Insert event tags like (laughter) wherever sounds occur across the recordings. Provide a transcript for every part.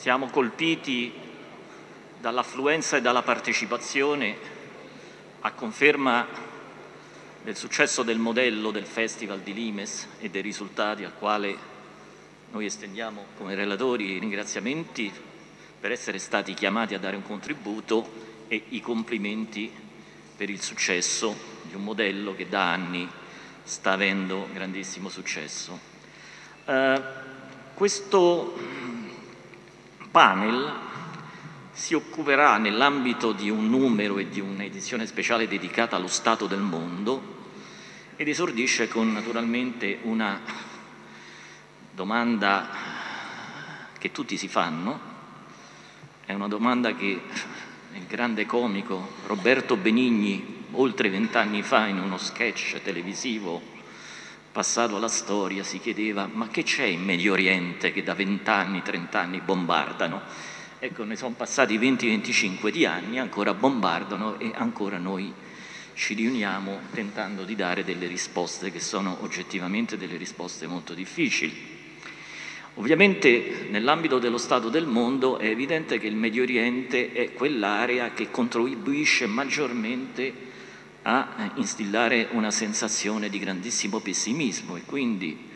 siamo colpiti dall'affluenza e dalla partecipazione a conferma del successo del modello del Festival di Limes e dei risultati al quale noi estendiamo come relatori i ringraziamenti per essere stati chiamati a dare un contributo e i complimenti per il successo di un modello che da anni sta avendo grandissimo successo. Uh, questo panel si occuperà nell'ambito di un numero e di un'edizione speciale dedicata allo Stato del mondo ed esordisce con naturalmente una domanda che tutti si fanno, è una domanda che il grande comico Roberto Benigni oltre vent'anni fa in uno sketch televisivo passato alla storia si chiedeva ma che c'è in Medio Oriente che da vent'anni, trent'anni bombardano? Ecco, ne sono passati 20-25 di anni, ancora bombardano e ancora noi ci riuniamo tentando di dare delle risposte che sono oggettivamente delle risposte molto difficili. Ovviamente nell'ambito dello Stato del mondo è evidente che il Medio Oriente è quell'area che contribuisce maggiormente a instillare una sensazione di grandissimo pessimismo e quindi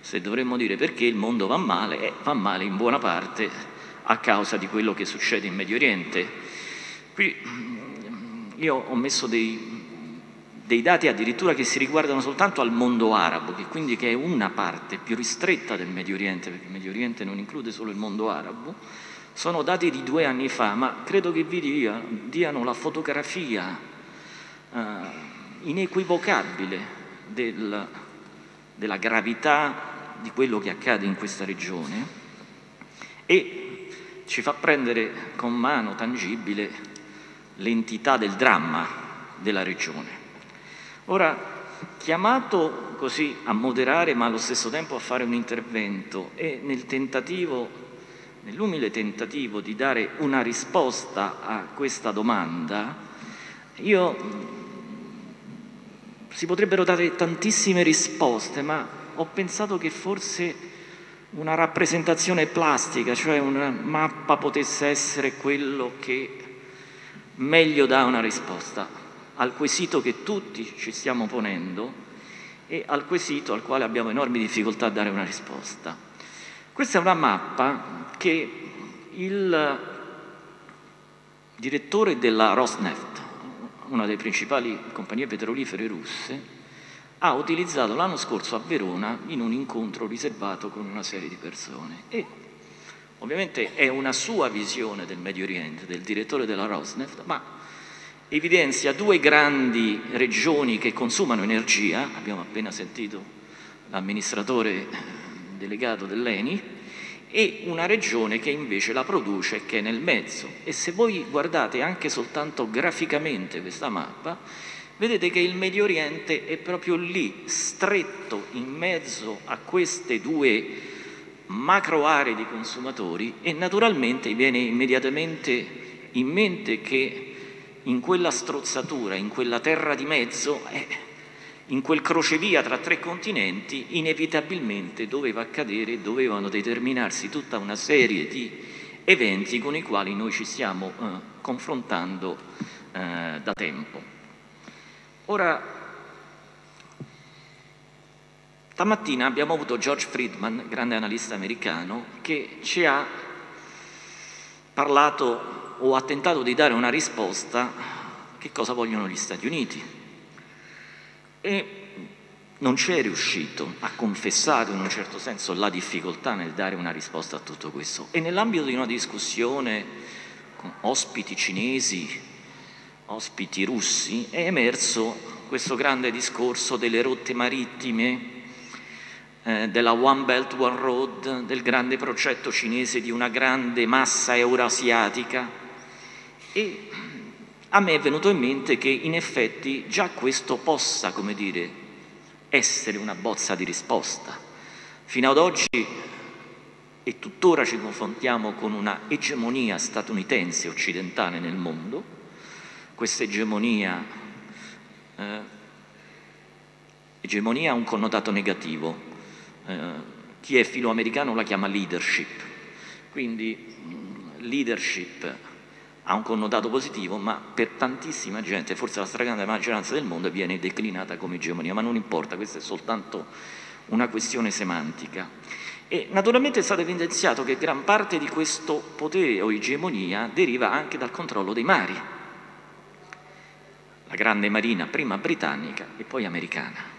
se dovremmo dire perché il mondo va male, eh, va male in buona parte a causa di quello che succede in Medio Oriente. Qui io ho messo dei dei dati addirittura che si riguardano soltanto al mondo arabo, che quindi che è una parte più ristretta del Medio Oriente, perché il Medio Oriente non include solo il mondo arabo, sono dati di due anni fa, ma credo che vi dia, diano la fotografia eh, inequivocabile del, della gravità di quello che accade in questa regione e ci fa prendere con mano tangibile l'entità del dramma della regione. Ora, chiamato così a moderare ma allo stesso tempo a fare un intervento e nel tentativo, nell'umile tentativo di dare una risposta a questa domanda, io si potrebbero dare tantissime risposte, ma ho pensato che forse una rappresentazione plastica, cioè una mappa potesse essere quello che meglio dà una risposta al quesito che tutti ci stiamo ponendo e al quesito al quale abbiamo enormi difficoltà a dare una risposta. Questa è una mappa che il direttore della Rosneft, una delle principali compagnie petrolifere russe, ha utilizzato l'anno scorso a Verona in un incontro riservato con una serie di persone. E ovviamente è una sua visione del Medio Oriente, del direttore della Rosneft, ma evidenzia due grandi regioni che consumano energia, abbiamo appena sentito l'amministratore delegato dell'ENI, e una regione che invece la produce, che è nel mezzo. E se voi guardate anche soltanto graficamente questa mappa, vedete che il Medio Oriente è proprio lì, stretto in mezzo a queste due macro aree di consumatori e naturalmente viene immediatamente in mente che in quella strozzatura, in quella terra di mezzo, eh, in quel crocevia tra tre continenti, inevitabilmente doveva accadere, dovevano determinarsi tutta una serie di eventi con i quali noi ci stiamo eh, confrontando eh, da tempo. Ora, stamattina abbiamo avuto George Friedman, grande analista americano, che ci ha parlato o ha tentato di dare una risposta che cosa vogliono gli Stati Uniti. E non ci è riuscito, ha confessato in un certo senso la difficoltà nel dare una risposta a tutto questo. E nell'ambito di una discussione con ospiti cinesi, ospiti russi, è emerso questo grande discorso delle rotte marittime, eh, della One Belt One Road, del grande progetto cinese di una grande massa eurasiatica e a me è venuto in mente che in effetti già questo possa, come dire, essere una bozza di risposta. Fino ad oggi e tuttora ci confrontiamo con una egemonia statunitense occidentale nel mondo, questa egemonia, eh, egemonia ha un connotato negativo, eh, chi è filoamericano la chiama leadership, quindi leadership ha un connotato positivo, ma per tantissima gente, forse la stragrande maggioranza del mondo, viene declinata come egemonia, ma non importa, questa è soltanto una questione semantica. E naturalmente è stato evidenziato che gran parte di questo potere o egemonia deriva anche dal controllo dei mari. La grande marina, prima britannica e poi americana.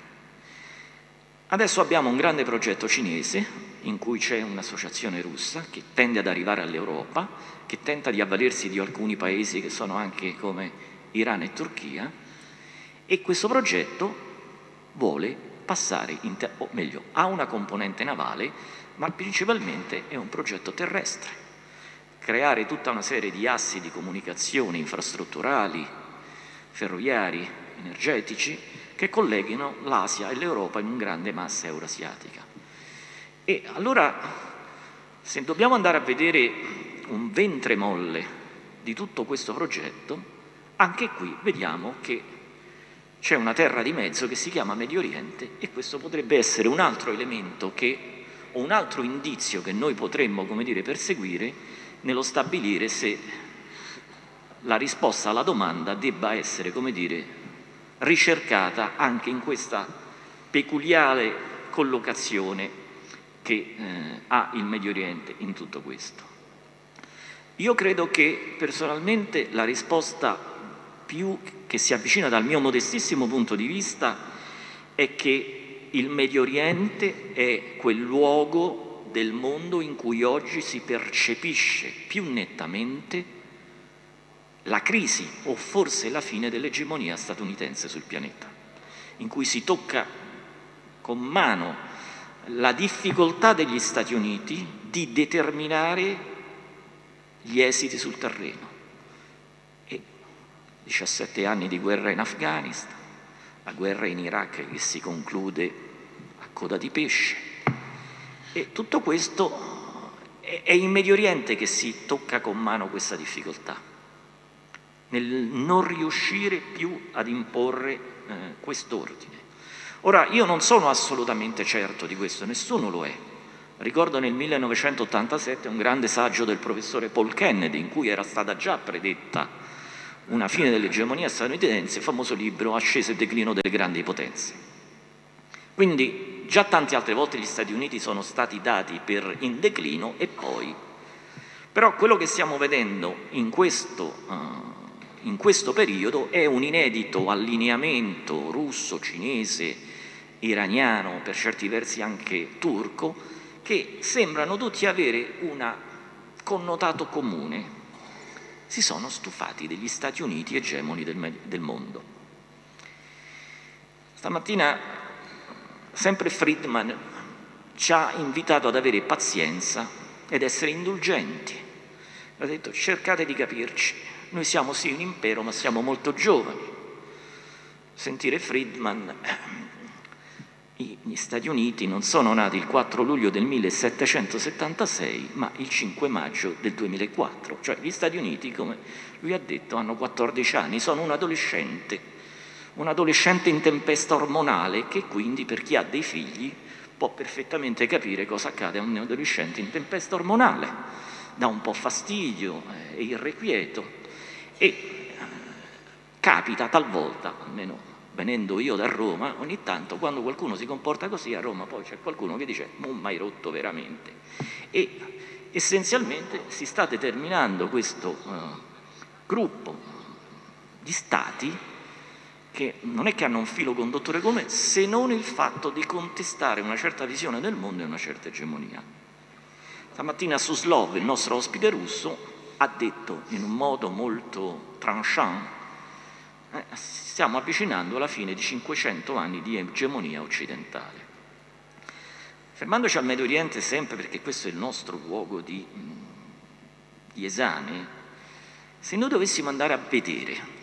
Adesso abbiamo un grande progetto cinese in cui c'è un'associazione russa che tende ad arrivare all'Europa, che tenta di avvalersi di alcuni paesi che sono anche come Iran e Turchia, e questo progetto vuole passare, o meglio, ha una componente navale, ma principalmente è un progetto terrestre. Creare tutta una serie di assi di comunicazione infrastrutturali, ferroviari, energetici, che colleghino l'Asia e l'Europa in un grande massa eurasiatica. E allora, se dobbiamo andare a vedere un ventre molle di tutto questo progetto, anche qui vediamo che c'è una terra di mezzo che si chiama Medio Oriente e questo potrebbe essere un altro elemento che, o un altro indizio che noi potremmo, come dire, perseguire nello stabilire se la risposta alla domanda debba essere, come dire, ricercata anche in questa peculiare collocazione che eh, ha il Medio Oriente in tutto questo. Io credo che personalmente la risposta più che si avvicina dal mio modestissimo punto di vista è che il Medio Oriente è quel luogo del mondo in cui oggi si percepisce più nettamente la crisi o forse la fine dell'egemonia statunitense sul pianeta, in cui si tocca con mano la difficoltà degli Stati Uniti di determinare gli esiti sul terreno. E 17 anni di guerra in Afghanistan, la guerra in Iraq che si conclude a coda di pesce. E tutto questo è in Medio Oriente che si tocca con mano questa difficoltà, nel non riuscire più ad imporre eh, quest'ordine. Ora, io non sono assolutamente certo di questo, nessuno lo è. Ricordo nel 1987 un grande saggio del professore Paul Kennedy in cui era stata già predetta una fine dell'egemonia statunitense, il famoso libro Ascesa e declino delle grandi potenze. Quindi già tante altre volte gli Stati Uniti sono stati dati per in declino e poi. Però quello che stiamo vedendo in questo, uh, in questo periodo è un inedito allineamento russo-cinese iraniano, per certi versi anche turco, che sembrano tutti avere un connotato comune. Si sono stufati degli Stati Uniti egemoni del, del mondo. Stamattina sempre Friedman ci ha invitato ad avere pazienza ed essere indulgenti. Ha detto cercate di capirci, noi siamo sì un impero ma siamo molto giovani. Sentire Friedman gli Stati Uniti non sono nati il 4 luglio del 1776, ma il 5 maggio del 2004. Cioè gli Stati Uniti, come lui ha detto, hanno 14 anni, sono un adolescente, un adolescente in tempesta ormonale che quindi per chi ha dei figli può perfettamente capire cosa accade a un adolescente in tempesta ormonale. Dà un po' fastidio, è irrequieto e eh, capita talvolta, almeno venendo io da Roma, ogni tanto quando qualcuno si comporta così a Roma poi c'è qualcuno che dice non mai rotto veramente. E essenzialmente si sta determinando questo uh, gruppo di stati che non è che hanno un filo conduttore come se non il fatto di contestare una certa visione del mondo e una certa egemonia. Stamattina Suslov, il nostro ospite russo, ha detto in un modo molto tranchant eh, stiamo avvicinando alla fine di 500 anni di egemonia occidentale. Fermandoci al Medio Oriente sempre perché questo è il nostro luogo di, di esame, se noi dovessimo andare a vedere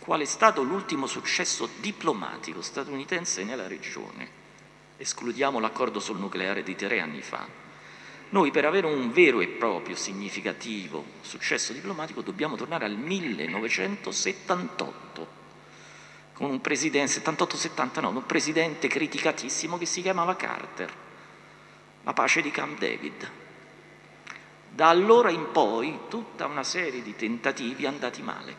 qual è stato l'ultimo successo diplomatico statunitense nella regione, escludiamo l'accordo sul nucleare di tre anni fa, noi per avere un vero e proprio significativo successo diplomatico dobbiamo tornare al 1978, con un presidente, 78-79, un presidente criticatissimo che si chiamava Carter, la pace di Camp David. Da allora in poi tutta una serie di tentativi andati male,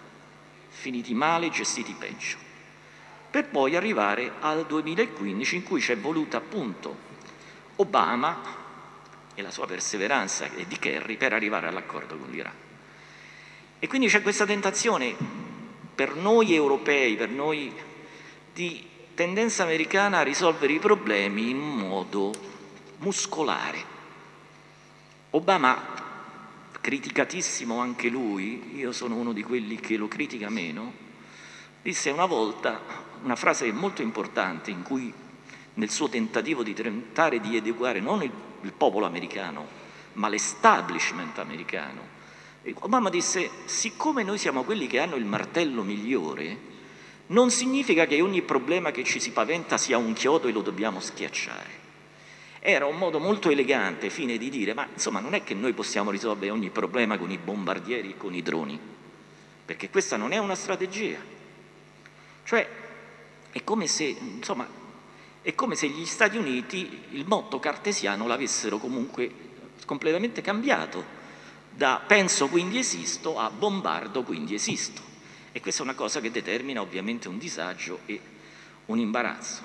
finiti male, gestiti peggio, per poi arrivare al 2015 in cui c'è voluta appunto Obama e la sua perseveranza e di Kerry per arrivare all'accordo con l'Iran. E quindi c'è questa tentazione per noi europei, per noi di tendenza americana a risolvere i problemi in modo muscolare. Obama, criticatissimo anche lui, io sono uno di quelli che lo critica meno, disse una volta una frase molto importante in cui nel suo tentativo di tentare di educare non il, il popolo americano, ma l'establishment americano. Obama disse, siccome noi siamo quelli che hanno il martello migliore, non significa che ogni problema che ci si paventa sia un chiodo e lo dobbiamo schiacciare. Era un modo molto elegante, fine di dire, ma insomma non è che noi possiamo risolvere ogni problema con i bombardieri e con i droni, perché questa non è una strategia. Cioè, è come se, insomma, è come se gli Stati Uniti il motto cartesiano l'avessero comunque completamente cambiato, da penso quindi esisto a bombardo quindi esisto. E questa è una cosa che determina ovviamente un disagio e un imbarazzo.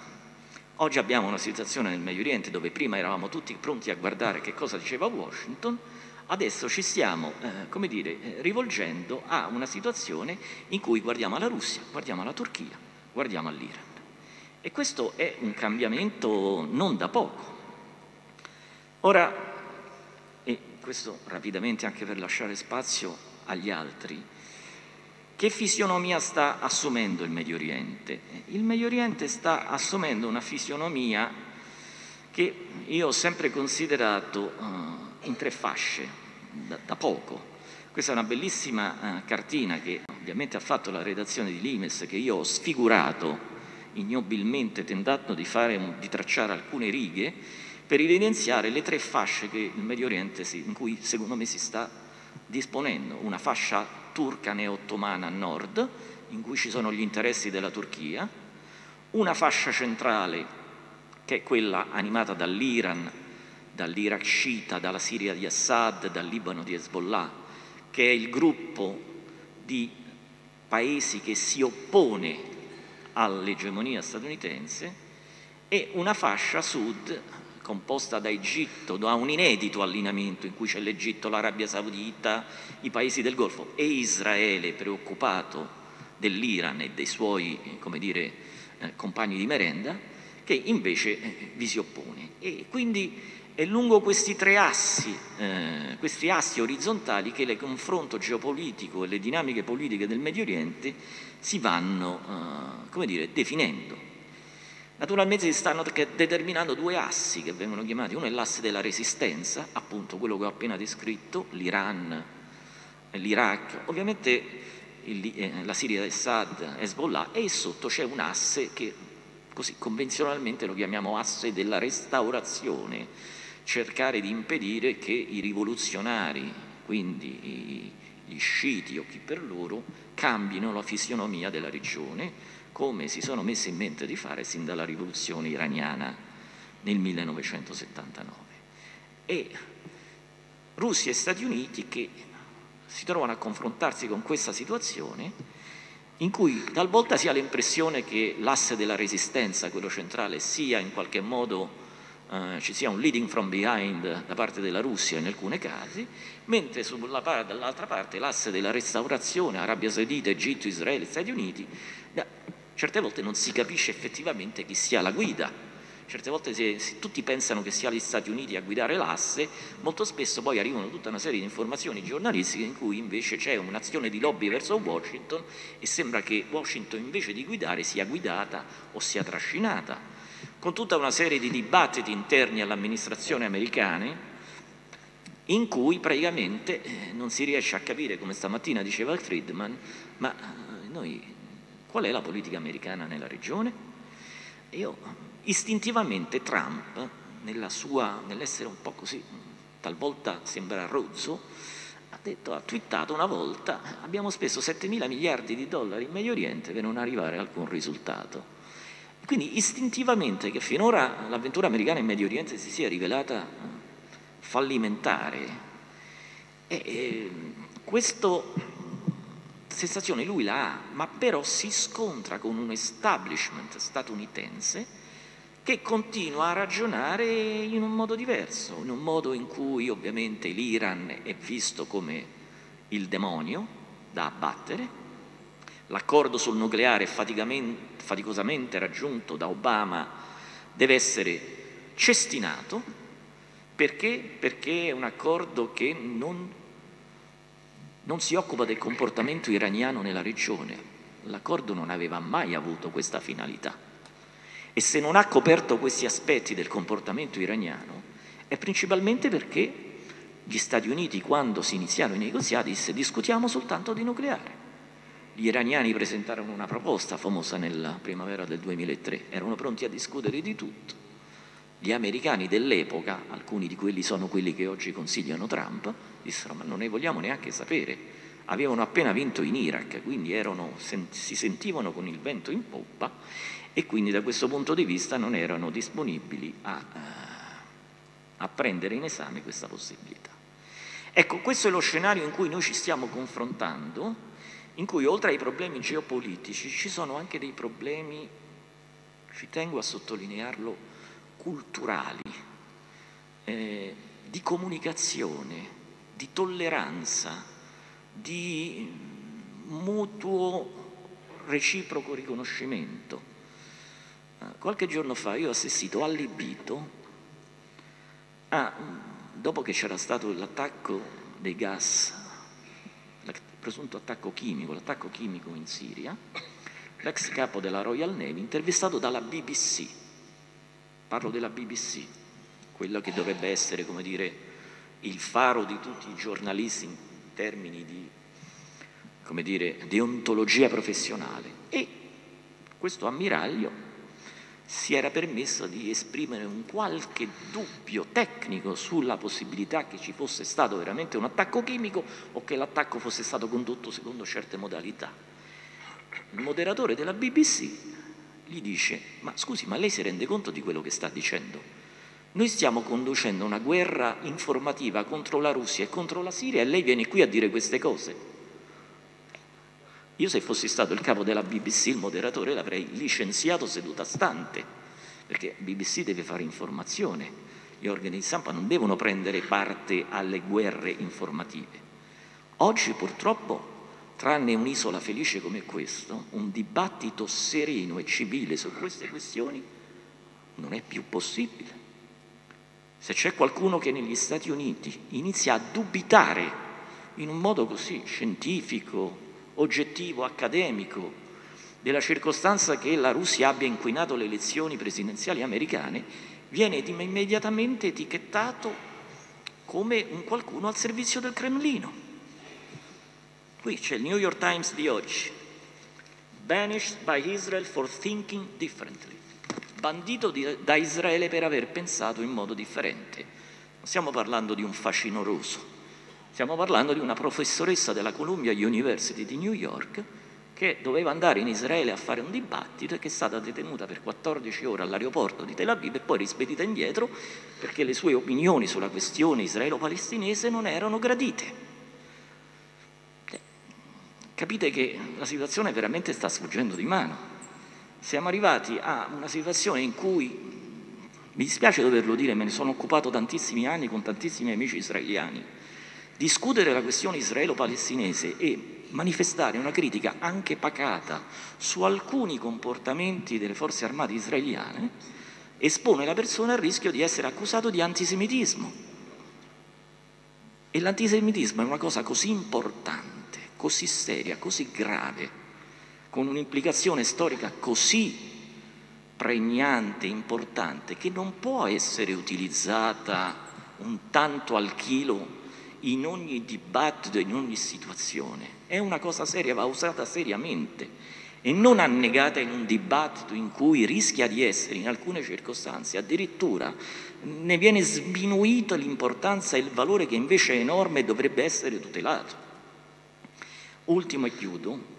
Oggi abbiamo una situazione nel Medio Oriente dove prima eravamo tutti pronti a guardare che cosa diceva Washington, adesso ci stiamo, eh, come dire, eh, rivolgendo a una situazione in cui guardiamo alla Russia, guardiamo alla Turchia, guardiamo all'Iran. E questo è un cambiamento non da poco. Ora, e questo rapidamente anche per lasciare spazio agli altri, che fisionomia sta assumendo il Medio Oriente? Il Medio Oriente sta assumendo una fisionomia che io ho sempre considerato uh, in tre fasce, da, da, poco. Questa è una bellissima uh, cartina che ovviamente ha fatto la redazione di Limes, che io ho sfigurato ignobilmente tentando di, fare, di tracciare alcune righe per evidenziare le tre fasce che il Medio Oriente si, in cui secondo me si sta disponendo. Una fascia turca neo-ottomana a nord, in cui ci sono gli interessi della Turchia, una fascia centrale che è quella animata dall'Iran, dall'Iraq sciita, dalla Siria di Assad, dal Libano di Hezbollah, che è il gruppo di paesi che si oppone all'egemonia statunitense, e una fascia sud composta da Egitto, da un inedito allineamento in cui c'è l'Egitto, l'Arabia Saudita, i paesi del Golfo e Israele preoccupato dell'Iran e dei suoi dire, eh, compagni di merenda, che invece eh, vi si oppone. E quindi è lungo questi tre assi, eh, questi assi orizzontali che il confronto geopolitico e le dinamiche politiche del Medio Oriente si vanno eh, come dire, definendo. Naturalmente si stanno determinando due assi che vengono chiamati, uno è l'asse della resistenza, appunto quello che ho appena descritto, l'Iran, l'Iraq, ovviamente il, eh, la Siria di Assad, Hezbollah, e sotto c'è un asse che così convenzionalmente lo chiamiamo asse della restaurazione, cercare di impedire che i rivoluzionari, quindi gli sciiti o chi per loro, cambino la fisionomia della regione come si sono messi in mente di fare sin dalla rivoluzione iraniana nel 1979. E Russia e Stati Uniti che si trovano a confrontarsi con questa situazione in cui talvolta si ha l'impressione che l'asse della resistenza, quello centrale, sia in qualche modo Uh, ci sia un leading from behind da parte della Russia in alcuni casi, mentre dall'altra parte l'asse della restaurazione, Arabia Saudita, Egitto, Israele, Stati Uniti, certe volte non si capisce effettivamente chi sia la guida, certe volte se, se, tutti pensano che sia gli Stati Uniti a guidare l'asse, molto spesso poi arrivano tutta una serie di informazioni giornalistiche in cui invece c'è un'azione di lobby verso Washington e sembra che Washington invece di guidare sia guidata o sia trascinata, con tutta una serie di dibattiti interni all'amministrazione americana in cui praticamente eh, non si riesce a capire, come stamattina diceva Friedman, ma eh, noi Qual è la politica americana nella regione? Io istintivamente Trump, nell'essere un po' così, talvolta sembra rozzo, ha, detto, ha twittato una volta abbiamo speso 7 mila miliardi di dollari in Medio Oriente per non arrivare a alcun risultato. Quindi istintivamente che finora l'avventura americana in Medio Oriente si sia rivelata fallimentare, E, eh, questa sensazione lui la ha, ma però si scontra con un establishment statunitense che continua a ragionare in un modo diverso, in un modo in cui ovviamente l'Iran è visto come il demonio da abbattere, l'accordo sul nucleare faticosamente raggiunto da Obama deve essere cestinato perché? Perché è un accordo che non, non si occupa del comportamento iraniano nella regione. L'accordo non aveva mai avuto questa finalità. E se non ha coperto questi aspetti del comportamento iraniano è principalmente perché gli Stati Uniti, quando si iniziarono i negoziati, disse discutiamo soltanto di nucleare. Gli iraniani presentarono una proposta famosa nella primavera del 2003, erano pronti a discutere di tutto. Gli americani dell'epoca, alcuni di quelli sono quelli che oggi consigliano Trump, dissero ma non ne vogliamo neanche sapere. Avevano appena vinto in Iraq, quindi erano, si sentivano con il vento in poppa e quindi da questo punto di vista non erano disponibili a, eh, a prendere in esame questa possibilità. Ecco, questo è lo scenario in cui noi ci stiamo confrontando, in cui oltre ai problemi geopolitici ci sono anche dei problemi, ci tengo a sottolinearlo, culturali, eh, di comunicazione, di tolleranza, di mutuo reciproco riconoscimento. Qualche giorno fa io ho assistito allibito a, dopo che c'era stato l'attacco dei gas, presunto attacco chimico, l'attacco chimico in Siria, l'ex capo della Royal Navy intervistato dalla BBC, parlo della BBC, quello che dovrebbe essere, come dire, il faro di tutti i giornalisti in termini di, come dire, deontologia professionale. E questo ammiraglio si era permesso di esprimere un qualche dubbio tecnico sulla possibilità che ci fosse stato veramente un attacco chimico o che l'attacco fosse stato condotto secondo certe modalità. Il moderatore della BBC gli dice, ma scusi, ma lei si rende conto di quello che sta dicendo? Noi stiamo conducendo una guerra informativa contro la Russia e contro la Siria e lei viene qui a dire queste cose. Io se fossi stato il capo della BBC, il moderatore, l'avrei licenziato seduta stante, perché BBC deve fare informazione, gli organi di stampa non devono prendere parte alle guerre informative. Oggi purtroppo, tranne un'isola felice come questo, un dibattito sereno e civile su queste questioni non è più possibile. Se c'è qualcuno che negli Stati Uniti inizia a dubitare in un modo così scientifico, oggettivo, accademico, della circostanza che la Russia abbia inquinato le elezioni presidenziali americane, viene immediatamente etichettato come un qualcuno al servizio del Cremlino. Qui c'è il New York Times di oggi, banished by Israel for thinking differently, bandito di, da Israele per aver pensato in modo differente. Non stiamo parlando di un facinoroso, Stiamo parlando di una professoressa della Columbia University di New York che doveva andare in Israele a fare un dibattito e che è stata detenuta per 14 ore all'aeroporto di Tel Aviv e poi rispedita indietro perché le sue opinioni sulla questione israelo-palestinese non erano gradite. Capite che la situazione veramente sta sfuggendo di mano. Siamo arrivati a una situazione in cui, mi dispiace doverlo dire, me ne sono occupato tantissimi anni con tantissimi amici israeliani, discutere la questione israelo-palestinese e manifestare una critica anche pacata su alcuni comportamenti delle forze armate israeliane espone la persona al rischio di essere accusato di antisemitismo. E l'antisemitismo è una cosa così importante, così seria, così grave, con un'implicazione storica così pregnante, importante, che non può essere utilizzata un tanto al chilo in ogni dibattito, in ogni situazione. È una cosa seria, va usata seriamente e non annegata in un dibattito in cui rischia di essere in alcune circostanze addirittura ne viene sminuita l'importanza e il valore che invece è enorme e dovrebbe essere tutelato. Ultimo e chiudo,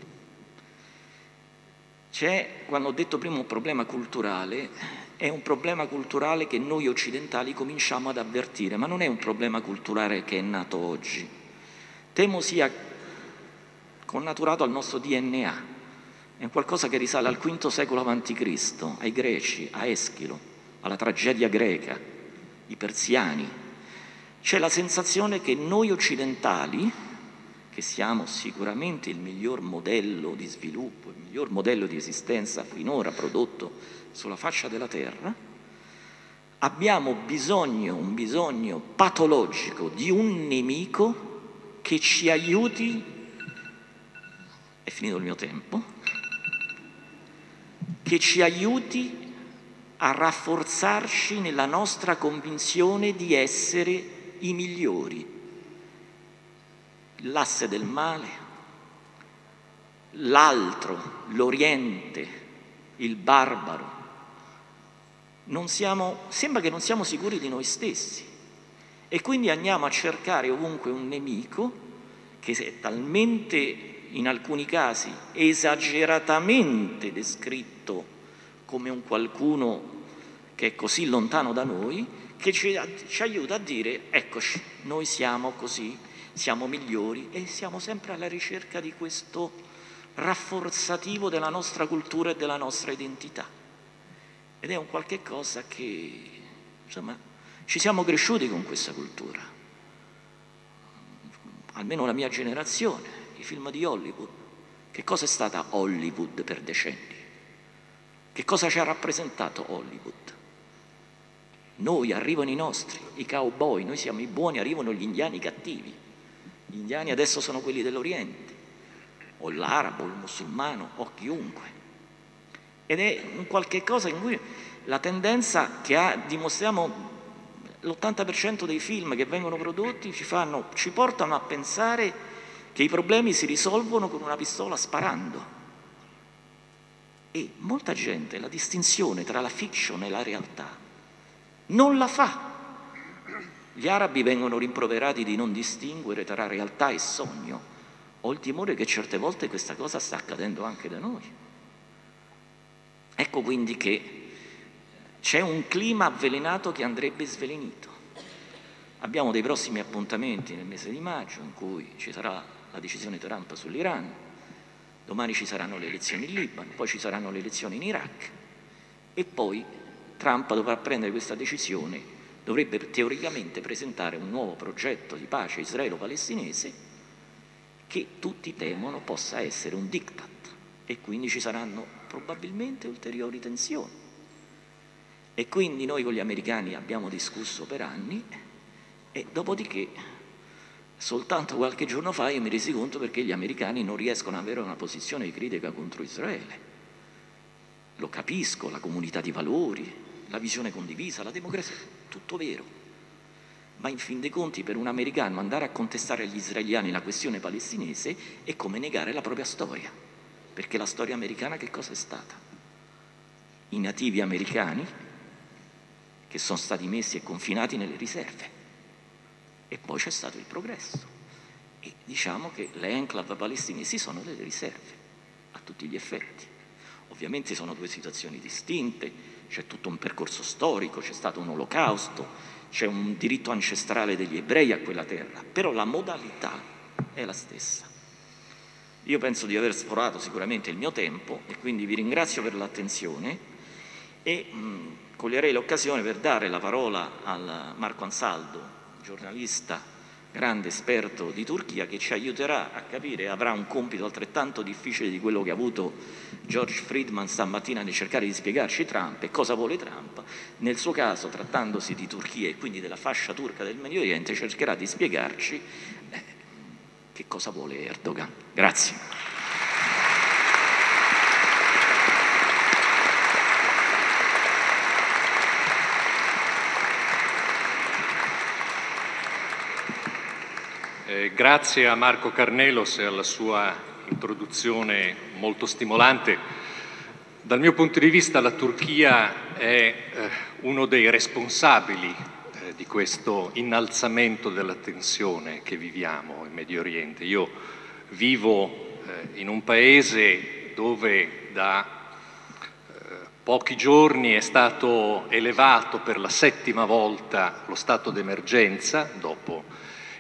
c'è, quando ho detto prima un problema culturale, è un problema culturale che noi occidentali cominciamo ad avvertire, ma non è un problema culturale che è nato oggi. temo sia connaturato al nostro DNA, è qualcosa che risale al V secolo a.C., ai greci, a Eschilo, alla tragedia greca, i persiani. C'è la sensazione che noi occidentali, che siamo sicuramente il miglior modello di sviluppo, il miglior modello di esistenza finora prodotto sulla faccia della Terra, abbiamo bisogno, un bisogno patologico di un nemico che ci aiuti, è finito il mio tempo, che ci aiuti a rafforzarci nella nostra convinzione di essere i migliori. L'asse del male, l'altro, l'Oriente, il barbaro, siamo, sembra che non siamo sicuri di noi stessi. E quindi andiamo a cercare ovunque un nemico che è talmente, in alcuni casi, esageratamente descritto come un qualcuno che è così lontano da noi, che ci, ci aiuta a dire, eccoci, noi siamo così, siamo migliori e siamo sempre alla ricerca di questo rafforzativo della nostra cultura e della nostra identità ed è un qualche cosa che, insomma, ci siamo cresciuti con questa cultura, almeno la mia generazione, i film di Hollywood. Che cosa è stata Hollywood per decenni? Che cosa ci ha rappresentato Hollywood? Noi arrivano i nostri, i cowboy, noi siamo i buoni, arrivano gli indiani cattivi. Gli indiani adesso sono quelli dell'Oriente, o l'arabo, o il musulmano, o chiunque. Ed è un qualche cosa in cui la tendenza che ha, dimostriamo, l'80% dei film che vengono prodotti ci, fanno, ci portano a pensare che i problemi si risolvono con una pistola sparando. E molta gente la distinzione tra la fiction e la realtà non la fa. Gli arabi vengono rimproverati di non distinguere tra realtà e sogno. Ho il timore che certe volte questa cosa sta accadendo anche da noi. Ecco quindi che c'è un clima avvelenato che andrebbe svelenito. Abbiamo dei prossimi appuntamenti nel mese di maggio in cui ci sarà la decisione Trump sull'Iran, domani ci saranno le elezioni in Libano, poi ci saranno le elezioni in Iraq e poi Trump dovrà prendere questa decisione, dovrebbe teoricamente presentare un nuovo progetto di pace israelo-palestinese che tutti temono possa essere un diktat e quindi ci saranno probabilmente ulteriori tensioni. E quindi noi con gli americani abbiamo discusso per anni e dopodiché soltanto qualche giorno fa io mi resi conto perché gli americani non riescono ad avere una posizione di critica contro Israele. Lo capisco, la comunità di valori, la visione condivisa, la democrazia, tutto vero. Ma in fin dei conti per un americano andare a contestare agli israeliani la questione palestinese è come negare la propria storia. Perché la storia americana che cosa è stata? I nativi americani che sono stati messi e confinati nelle riserve. E poi c'è stato il progresso. E diciamo che le enclave palestinesi sono delle riserve, a tutti gli effetti. Ovviamente sono due situazioni distinte, c'è tutto un percorso storico, c'è stato un olocausto, c'è un diritto ancestrale degli ebrei a quella terra, però la modalità è la stessa. Io penso di aver sforato sicuramente il mio tempo e quindi vi ringrazio per l'attenzione e mh, coglierei l'occasione per dare la parola a Marco Ansaldo, giornalista, grande esperto di Turchia, che ci aiuterà a capire, avrà un compito altrettanto difficile di quello che ha avuto George Friedman stamattina nel cercare di spiegarci Trump e cosa vuole Trump. Nel suo caso, trattandosi di Turchia e quindi della fascia turca del Medio Oriente, cercherà di spiegarci che cosa vuole Erdogan. Grazie. Eh, grazie a Marco Carnelos e alla sua introduzione molto stimolante. Dal mio punto di vista la Turchia è eh, uno dei responsabili di questo innalzamento della tensione che viviamo in Medio Oriente. Io vivo eh, in un paese dove da eh, pochi giorni è stato elevato per la settima volta lo stato d'emergenza dopo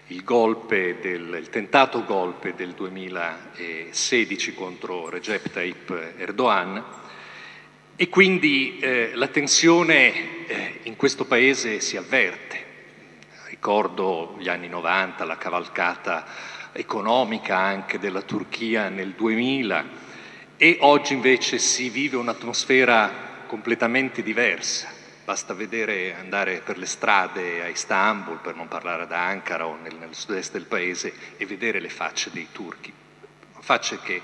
il, golpe del, il tentato golpe del 2016 contro Recep Tayyip Erdogan e quindi eh, la tensione eh, in questo paese si avverte. Ricordo gli anni 90, la cavalcata economica anche della Turchia nel 2000 e oggi invece si vive un'atmosfera completamente diversa Basta vedere, andare per le strade a Istanbul, per non parlare da Ankara o nel, nel sud-est del paese, e vedere le facce dei turchi. Facce che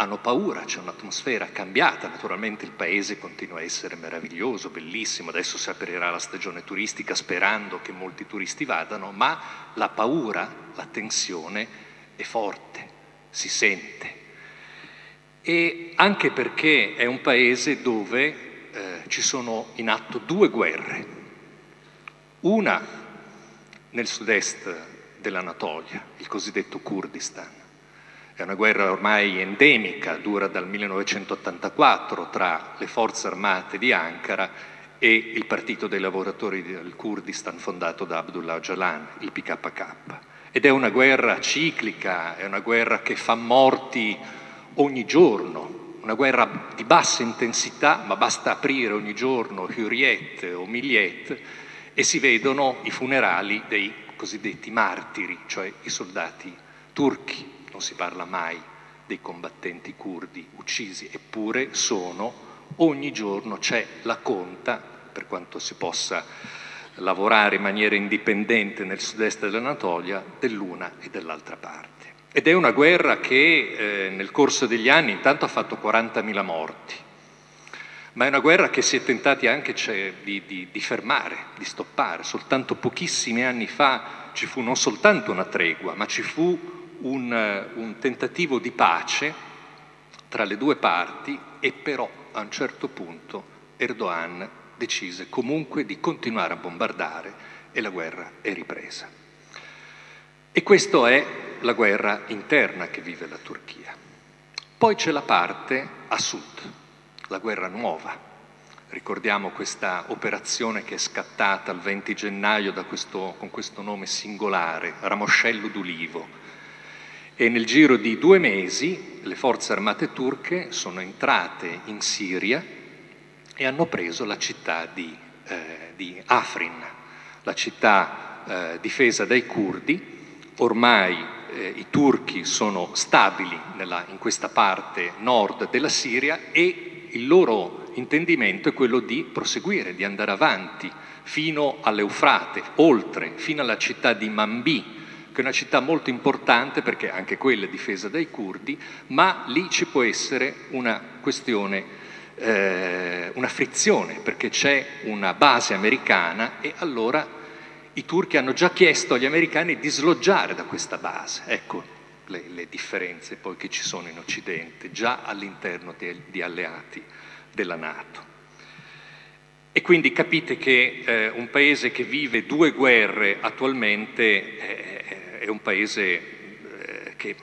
hanno paura, c'è un'atmosfera cambiata, naturalmente il paese continua a essere meraviglioso, bellissimo, adesso si aprirà la stagione turistica sperando che molti turisti vadano, ma la paura, la tensione è forte, si sente. E anche perché è un paese dove eh, ci sono in atto due guerre, una nel sud-est dell'Anatolia, il cosiddetto Kurdistan. È una guerra ormai endemica, dura dal 1984 tra le forze armate di Ankara e il Partito dei lavoratori del Kurdistan fondato da Abdullah Öcalan, il PKK. Ed è una guerra ciclica, è una guerra che fa morti ogni giorno, una guerra di bassa intensità, ma basta aprire ogni giorno Hurriyet o Milliyet e si vedono i funerali dei cosiddetti martiri, cioè i soldati turchi. Non si parla mai dei combattenti curdi uccisi, eppure sono, ogni giorno c'è la conta, per quanto si possa lavorare in maniera indipendente nel sud-est dell'Anatolia, dell'una e dell'altra parte. Ed è una guerra che eh, nel corso degli anni intanto ha fatto 40.000 morti, ma è una guerra che si è tentati anche cioè, di, di, di, fermare, di stoppare. Soltanto pochissimi anni fa ci fu non soltanto una tregua, ma ci fu un, un tentativo di pace tra le due parti e però a un certo punto Erdogan decise comunque di continuare a bombardare e la guerra è ripresa. E questa è la guerra interna che vive la Turchia. Poi c'è la parte a sud, la guerra nuova. Ricordiamo questa operazione che è scattata il 20 gennaio questo, con questo nome singolare, Ramoscello d'Ulivo. E nel giro di due mesi le forze armate turche sono entrate in Siria e hanno preso la città di, eh, di Afrin, la città eh, difesa dai curdi, ormai eh, i turchi sono stabili nella, in questa parte nord della Siria e il loro intendimento è quello di proseguire, di andare avanti fino all'Eufrate, oltre, fino alla città di Manbì, che è una città molto importante perché anche quella è difesa dai curdi, ma lì ci può essere una questione, eh, una frizione, perché c'è una base americana e allora i turchi hanno già chiesto agli americani di sloggiare da questa base. Ecco le, le differenze poi che ci sono in Occidente, già all'interno di, di alleati della Nato. E quindi capite che eh, un paese che vive due guerre attualmente eh, è un paese eh, che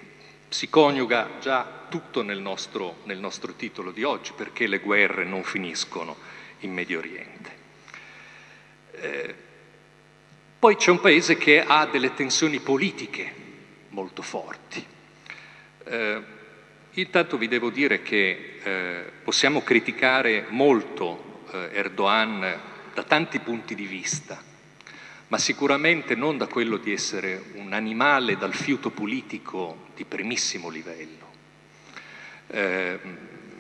si coniuga già tutto nel nostro, nel nostro titolo di oggi, perché le guerre non finiscono in Medio Oriente. Eh, poi c'è un paese che ha delle tensioni politiche molto forti. Eh, intanto vi devo dire che eh, possiamo criticare molto Erdogan da tanti punti di vista, ma sicuramente non da quello di essere un animale dal fiuto politico di primissimo livello. Eh,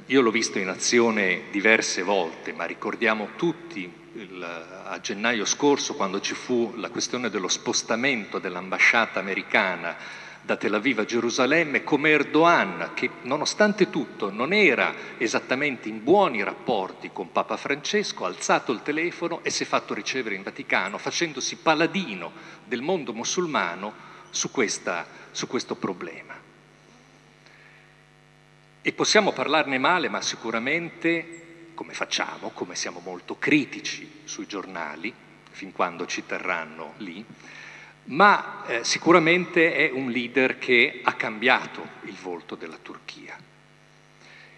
io l'ho visto in azione diverse volte, ma ricordiamo tutti il, a gennaio scorso, quando ci fu la questione dello spostamento dell'ambasciata americana da Tel Aviv a Gerusalemme, come Erdogan, che nonostante tutto non era esattamente in buoni rapporti con Papa Francesco, ha alzato il telefono e si è fatto ricevere in Vaticano, facendosi paladino del mondo musulmano su, questa, su questo problema. E possiamo parlarne male, ma sicuramente come facciamo, come siamo molto critici sui giornali, fin quando ci terranno lì, ma eh, sicuramente è un leader che ha cambiato il volto della Turchia.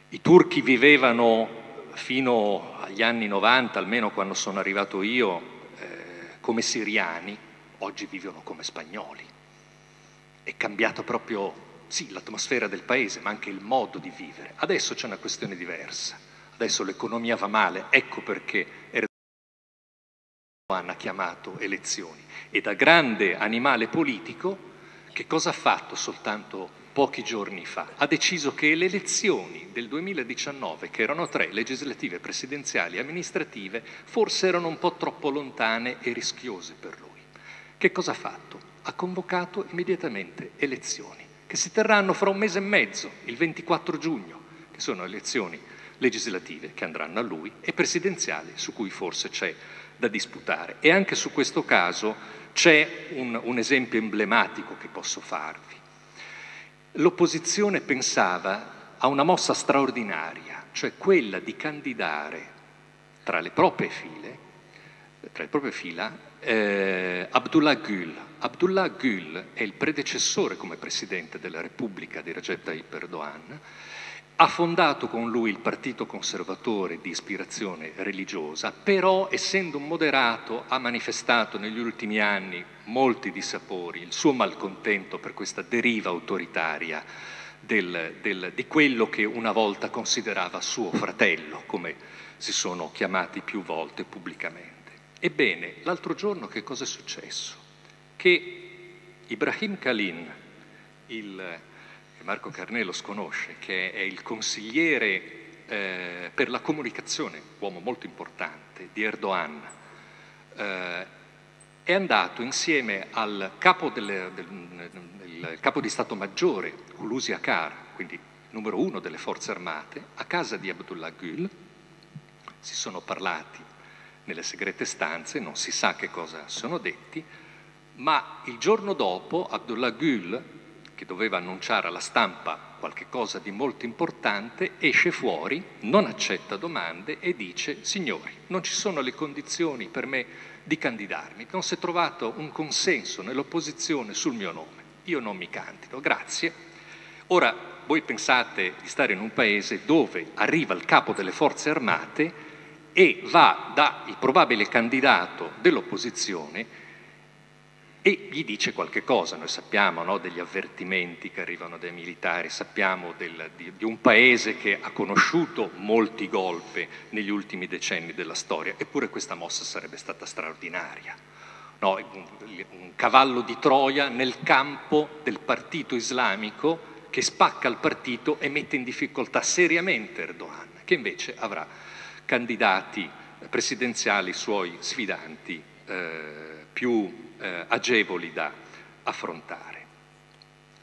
I turchi vivevano fino agli anni 90, almeno quando sono arrivato io, eh, come siriani, oggi vivono come spagnoli. è cambiata proprio sì, l'atmosfera del paese, ma anche il modo di vivere. Adesso c'è una questione diversa. Adesso l'economia va male, ecco perché Erdogan ha chiamato elezioni. E da grande animale politico, che cosa ha fatto soltanto pochi giorni fa? Ha deciso che le elezioni del 2019, che erano tre, legislative, presidenziali e amministrative, forse erano un po' troppo lontane e rischiose per lui. Che cosa ha fatto? Ha convocato immediatamente elezioni che si terranno fra un mese e mezzo, il 24 giugno, che sono elezioni legislative che andranno a lui e presidenziali su cui forse c'è da disputare. E anche su questo caso c'è un, un esempio emblematico che posso farvi. L'opposizione pensava a una mossa straordinaria, cioè quella di candidare tra le proprie file, tra le proprie fila, eh, Abdullah Gül, Abdullah Gül è il predecessore come presidente della Repubblica di Recep Tayyip Erdogan, ha fondato con lui il partito conservatore di ispirazione religiosa, però essendo un moderato ha manifestato negli ultimi anni molti dissapori, il suo malcontento per questa deriva autoritaria del, del, di quello che una volta considerava suo fratello, come si sono chiamati più volte pubblicamente. Ebbene, l'altro giorno che cosa è successo? che Ibrahim Kalin, il, che Marco Carnello sconosce, che è il consigliere eh, per la comunicazione, uomo molto importante, di Erdogan, eh, è andato insieme al capo, delle, del, capo, di Stato Maggiore, Hulusi Akar, quindi numero uno delle forze armate, a casa di Abdullah Gül, si sono parlati nelle segrete stanze, non si sa che cosa sono detti, ma il giorno dopo Abdullah Gül, che doveva annunciare alla stampa qualche cosa di molto importante, esce fuori, non accetta domande e dice signori, non ci sono le condizioni per me di candidarmi, non si è trovato un consenso nell'opposizione sul mio nome, io non mi candido, grazie. Ora, voi pensate di stare in un paese dove arriva il capo delle forze armate e va dal probabile candidato dell'opposizione e gli dice qualche cosa. Noi sappiamo no, degli avvertimenti che arrivano dai militari, sappiamo del, di, di, un paese che ha conosciuto molti golpe negli ultimi decenni della storia, eppure questa mossa sarebbe stata straordinaria. No, un, un cavallo di Troia nel campo del partito islamico che spacca il partito e mette in difficoltà seriamente Erdogan, che invece avrà candidati presidenziali suoi sfidanti eh, più eh, agevoli da affrontare.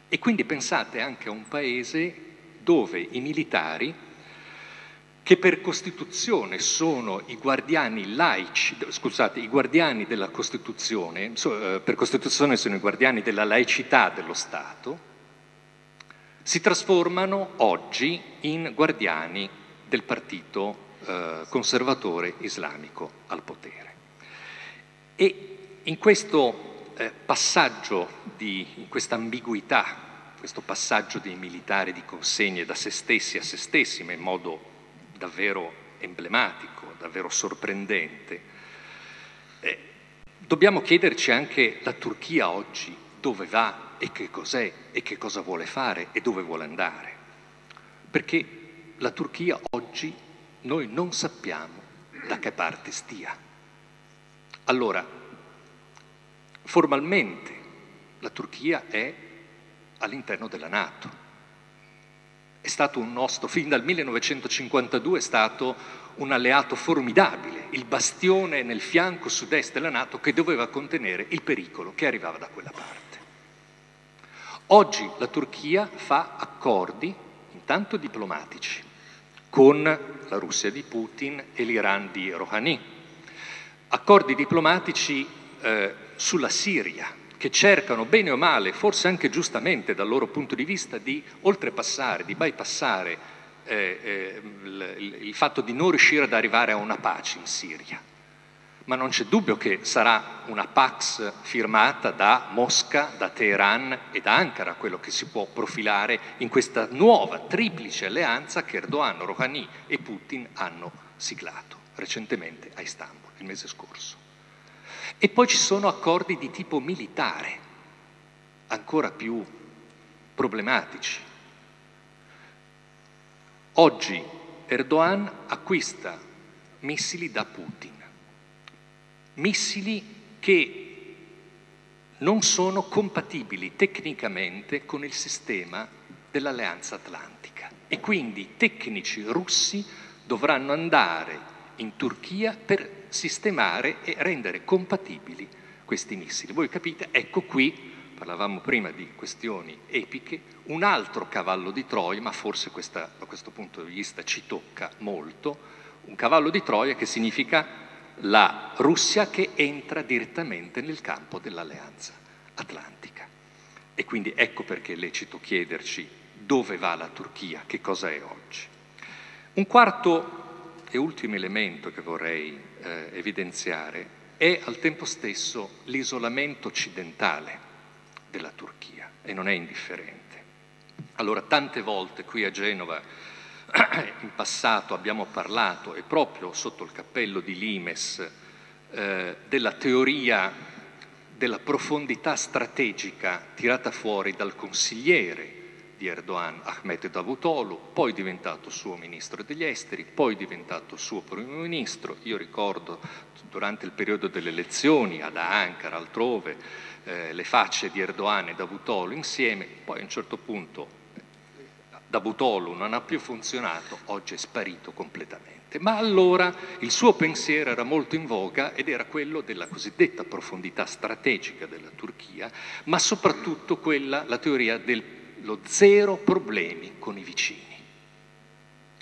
E quindi pensate anche a un paese dove i militari, che per Costituzione sono i guardiani laici, scusate, i guardiani della Costituzione, eh, per Costituzione sono i guardiani della laicità dello Stato, si trasformano oggi in guardiani del partito eh, conservatore islamico al potere. E in questo eh, passaggio, di, in questa ambiguità, questo passaggio dei militari di consegne da se stessi a se stessi, ma in modo davvero emblematico, davvero sorprendente, eh, dobbiamo chiederci anche la Turchia oggi dove va e che cos'è e che cosa vuole fare e dove vuole andare. Perché la Turchia oggi noi non sappiamo da che parte stia. Allora, Formalmente la Turchia è all'interno della Nato. È stato un nostro, fin dal 1952 è stato un alleato formidabile, il bastione nel fianco sud-est della Nato che doveva contenere il pericolo che arrivava da quella parte. Oggi la Turchia fa accordi, intanto diplomatici, con la Russia di Putin e l'Iran di Rouhani, accordi diplomatici eh, sulla Siria, che cercano bene o male, forse anche giustamente dal loro punto di vista, di oltrepassare, di bypassare eh, eh, il, il fatto di non riuscire ad arrivare a una pace in Siria. Ma non c'è dubbio che sarà una Pax firmata da Mosca, da Teheran e da Ankara, quello che si può profilare in questa nuova triplice alleanza che Erdogan, Rouhani e Putin hanno siglato recentemente a Istanbul, il mese scorso. E poi ci sono accordi di tipo militare. ancora più problematici. Oggi Erdogan acquista missili da Putin, missili che non sono compatibili tecnicamente con il sistema dell'Alleanza Atlantica e quindi tecnici russi dovranno andare in Turchia per sistemare e rendere compatibili questi missili. Voi capite, ecco qui, parlavamo prima di questioni epiche, un altro cavallo di Troia, ma forse questa, da questo punto di vista ci tocca molto, un cavallo di Troia che significa la Russia che entra direttamente nel campo dell'alleanza atlantica. E quindi ecco perché è lecito chiederci dove va la Turchia, che cosa è oggi. Un quarto e ultimo elemento che vorrei eh, evidenziare è al tempo stesso l'isolamento occidentale della Turchia e non è indifferente. Allora, tante volte qui a Genova (clears throat) in passato abbiamo parlato, e proprio sotto il cappello di Limes, eh, della teoria della profondità strategica tirata fuori dal consigliere di Erdogan, Ahmet Davutoglu, poi diventato suo ministro degli esteri, poi diventato suo primo ministro. Io ricordo durante il periodo delle elezioni ad Ankara, altrove, eh, le facce di Erdogan e Davutoglu insieme, poi a un certo punto Davutoglu non ha più funzionato, oggi è sparito completamente. Ma allora il suo pensiero era molto in voga ed era quello della cosiddetta profondità strategica della Turchia, ma soprattutto quella, la teoria del lo zero problemi con i vicini.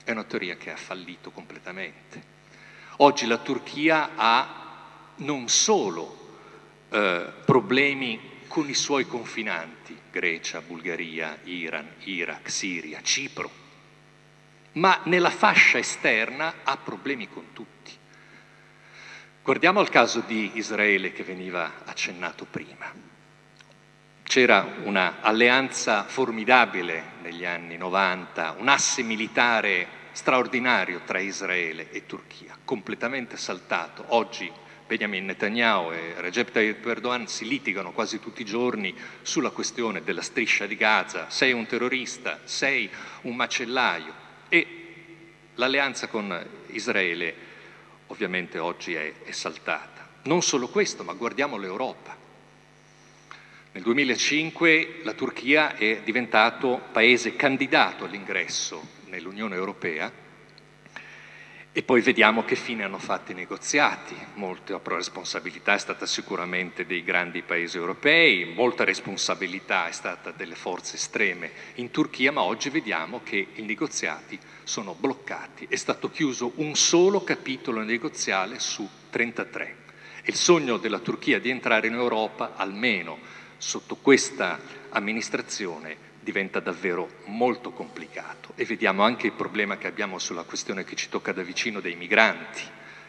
È una teoria che ha fallito completamente. Oggi la Turchia ha non solo eh, problemi con i suoi confinanti, Grecia, Bulgaria, Iran, Iraq, Siria, Cipro, ma nella fascia esterna ha problemi con tutti. Guardiamo il caso di Israele che veniva accennato prima. C'era un'alleanza formidabile negli anni 90, un asse militare straordinario tra Israele e Turchia, completamente saltato. Oggi Benjamin Netanyahu e Recep Tayyip Erdogan si litigano quasi tutti i giorni sulla questione della striscia di Gaza, sei un terrorista, sei un macellaio e l'alleanza con Israele ovviamente oggi è, è saltata. Non solo questo, ma guardiamo l'Europa. Nel 2005 la Turchia è diventato paese candidato all'ingresso nell'Unione Europea e poi vediamo che fine hanno fatto i negoziati. Molta responsabilità è stata sicuramente dei grandi paesi europei, molta responsabilità è stata delle forze estreme in Turchia, ma oggi vediamo che i negoziati sono bloccati. È stato chiuso un solo capitolo negoziale su 33. E il sogno della Turchia di entrare in Europa, almeno sotto questa amministrazione diventa davvero molto complicato e vediamo anche il problema che abbiamo sulla questione che ci tocca da vicino dei migranti.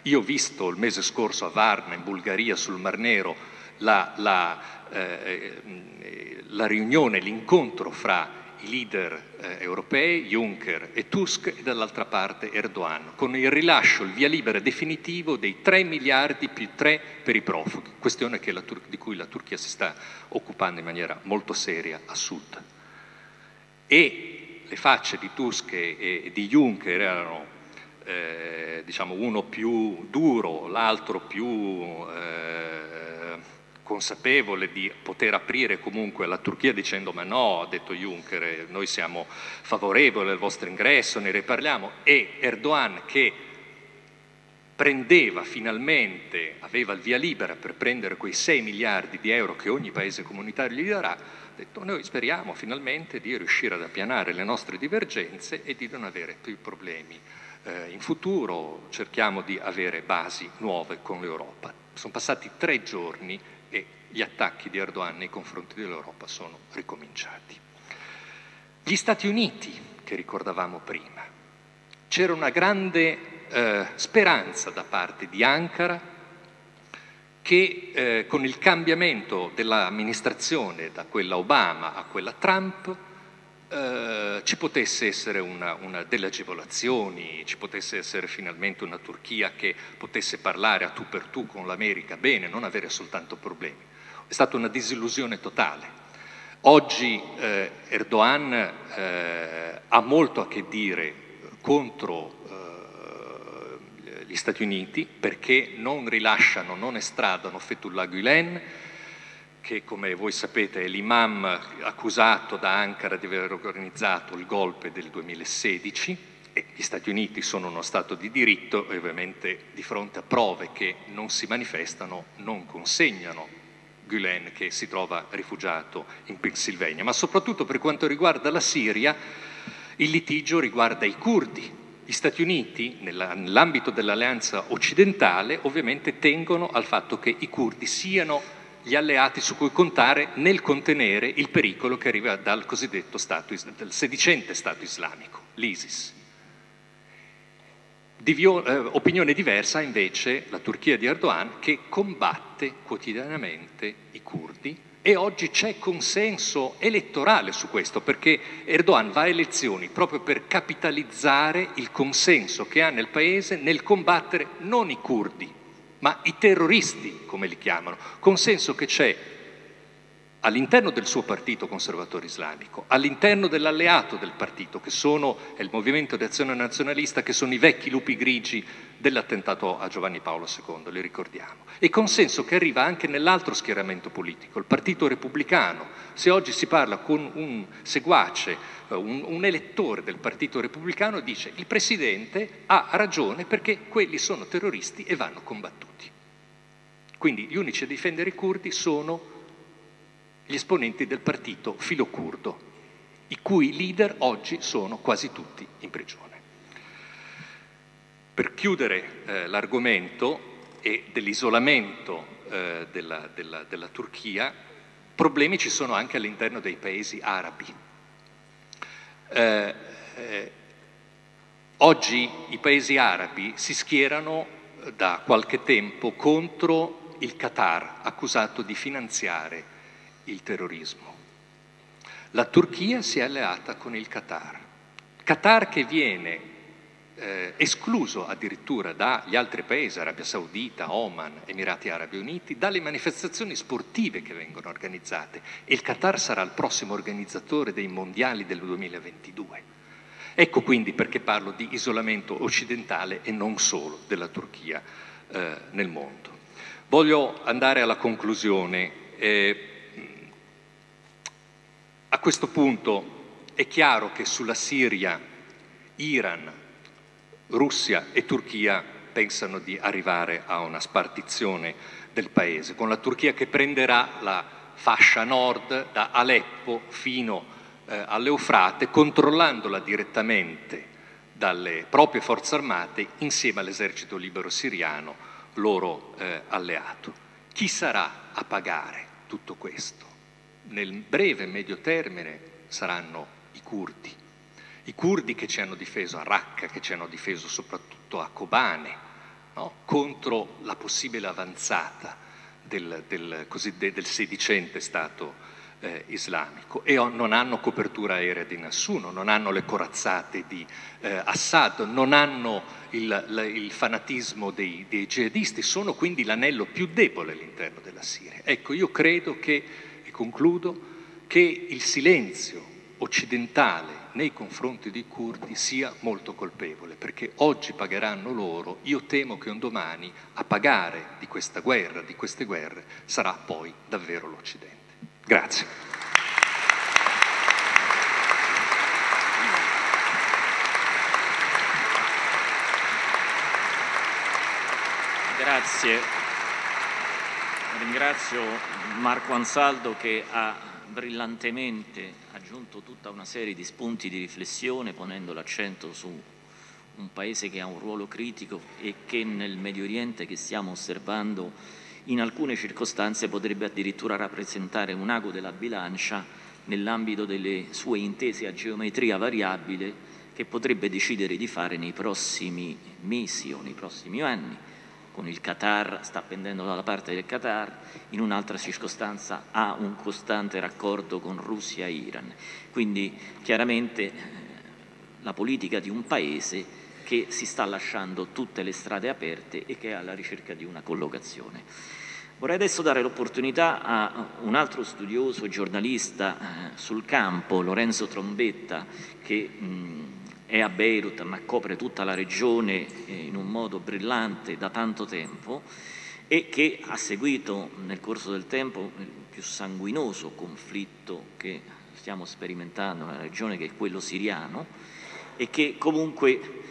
Io ho visto il mese scorso a Varna, in Bulgaria, sul Mar Nero, la, la, eh, eh la riunione, l'incontro fra i leader eh, europei, Juncker e Tusk, e dall'altra parte Erdogan, con il rilascio, il via libera definitivo dei 3 miliardi più 3 per i profughi, questione Tur- di cui la Turchia si sta occupando in maniera molto seria a sud. E le facce di Tusk e, e di Juncker erano eh, diciamo uno più duro, l'altro più eh, consapevole di poter aprire comunque la Turchia dicendo ma no, ha detto Juncker, noi siamo favorevoli al vostro ingresso, ne riparliamo, e Erdogan che prendeva finalmente, aveva il via libera per prendere quei 6 miliardi di euro che ogni paese comunitario gli darà, ha detto noi speriamo finalmente di riuscire ad appianare le nostre divergenze e di non avere più problemi eh, in futuro, cerchiamo di avere basi nuove con l'Europa. Sono passati tre giorni gli attacchi di Erdogan nei confronti dell'Europa sono ricominciati. Gli Stati Uniti, che ricordavamo prima, c'era una grande eh, speranza da parte di Ankara che eh, con il cambiamento dell'amministrazione da quella Obama a quella Trump eh, ci potesse essere una, una, delle agevolazioni, ci potesse essere finalmente una Turchia che potesse parlare a tu per tu con l'America bene, non avere soltanto problemi. È stata una disillusione totale. Oggi eh, Erdogan eh, ha molto a che dire contro eh, gli Stati Uniti perché non rilasciano, non estradano Fethullah Gulen, che come voi sapete è l'imam accusato da Ankara di aver organizzato il golpe del 2016 e gli Stati Uniti sono uno Stato di diritto e ovviamente di fronte a prove che non si manifestano non consegnano Gulen che si trova rifugiato in Pennsylvania. Ma soprattutto per quanto riguarda la Siria il litigio riguarda i curdi. Gli Stati Uniti, nell'ambito dell'alleanza occidentale, ovviamente tengono al fatto che i curdi siano gli alleati su cui contare nel contenere il pericolo che arriva dal cosiddetto stato, dal sedicente Stato islamico, l'ISIS. Divio, eh, opinione diversa invece la Turchia di Erdogan che combatte quotidianamente i curdi. E oggi c'è consenso elettorale su questo perché Erdogan va a elezioni proprio per capitalizzare il consenso che ha nel paese nel combattere non i curdi, ma i terroristi, come li chiamano, consenso che c'è all'interno del suo partito conservatore islamico, all'interno dell'alleato del partito, che sono, è il movimento di azione nazionalista, che sono i vecchi lupi grigi dell'attentato a Giovanni Paolo II, li ricordiamo. E consenso che arriva anche nell'altro schieramento politico, il partito repubblicano. Se oggi si parla con un seguace, eh, un, un elettore del partito repubblicano, dice il presidente ha ragione perché quelli sono terroristi e vanno combattuti. Quindi gli unici a difendere i curdi sono gli esponenti del partito filocurdo, i cui leader oggi sono quasi tutti in prigione. Per chiudere eh, l'argomento dell'isolamento eh, della, della, della Turchia, problemi ci sono anche all'interno dei paesi arabi. Eh, eh, oggi i paesi arabi si schierano da qualche tempo contro il Qatar, accusato di finanziare il terrorismo. La Turchia si è alleata con il Qatar. Qatar che viene eh, escluso addirittura dagli altri paesi, Arabia Saudita, Oman, Emirati Arabi Uniti, dalle manifestazioni sportive che vengono organizzate. E il Qatar sarà il prossimo organizzatore dei mondiali del 2022. Ecco quindi perché parlo di isolamento occidentale e non solo della Turchia eh, nel mondo. Voglio andare alla conclusione. Eh, a questo punto è chiaro che sulla Siria, Iran, Russia e Turchia pensano di arrivare a una spartizione del paese, con la Turchia che prenderà la fascia nord da Aleppo fino eh, all'Eufrate, controllandola direttamente dalle proprie forze armate insieme all'esercito libero siriano, loro eh, alleato. Chi sarà a pagare tutto questo? Nel breve medio termine saranno i curdi. I curdi che ci hanno difeso a Raqqa, che ci hanno difeso soprattutto a Kobane, no? contro la possibile avanzata del, del, del sedicente Stato eh, islamico e non hanno copertura aerea di nessuno, non hanno le corazzate di eh, Assad, non hanno il, il fanatismo dei, dei jihadisti, sono quindi l'anello più debole all'interno della Siria. Ecco, io credo che concludo, che il silenzio occidentale nei confronti dei curdi sia molto colpevole, perché oggi pagheranno loro, io temo che un domani a pagare di questa guerra, di queste guerre, sarà poi davvero l'Occidente. Grazie. Grazie. Ringrazio Marco Ansaldo che ha brillantemente aggiunto tutta una serie di spunti di riflessione ponendo l'accento su un paese che ha un ruolo critico e che nel Medio Oriente che stiamo osservando in alcune circostanze potrebbe addirittura rappresentare un ago della bilancia nell'ambito delle sue intese a geometria variabile che potrebbe decidere di fare nei prossimi mesi o nei prossimi anni con il Qatar, sta pendendo dalla parte del Qatar, in un'altra circostanza ha un costante raccordo con Russia e Iran. Quindi chiaramente eh, la politica di un paese che si sta lasciando tutte le strade aperte e che è alla ricerca di una collocazione. Vorrei adesso dare l'opportunità a un altro studioso, giornalista eh, sul campo, Lorenzo Trombetta, che mh, è a Beirut ma copre tutta la regione eh, in un modo brillante da tanto tempo e che ha seguito nel corso del tempo il più sanguinoso conflitto che stiamo sperimentando nella regione, che è quello siriano, e che comunque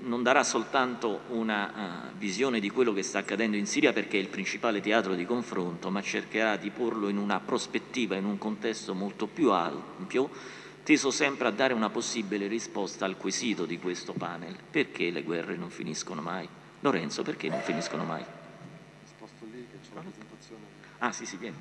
non darà soltanto una uh, visione di quello che sta accadendo in Siria perché è il principale teatro di confronto, ma cercherà di porlo in una prospettiva, in un contesto molto più ampio, teso sempre a dare una possibile risposta al quesito di questo panel. Perché le guerre non finiscono mai? Lorenzo, perché non finiscono mai? Sposto lì che c'è la presentazione. Ah sì, sì, vieni.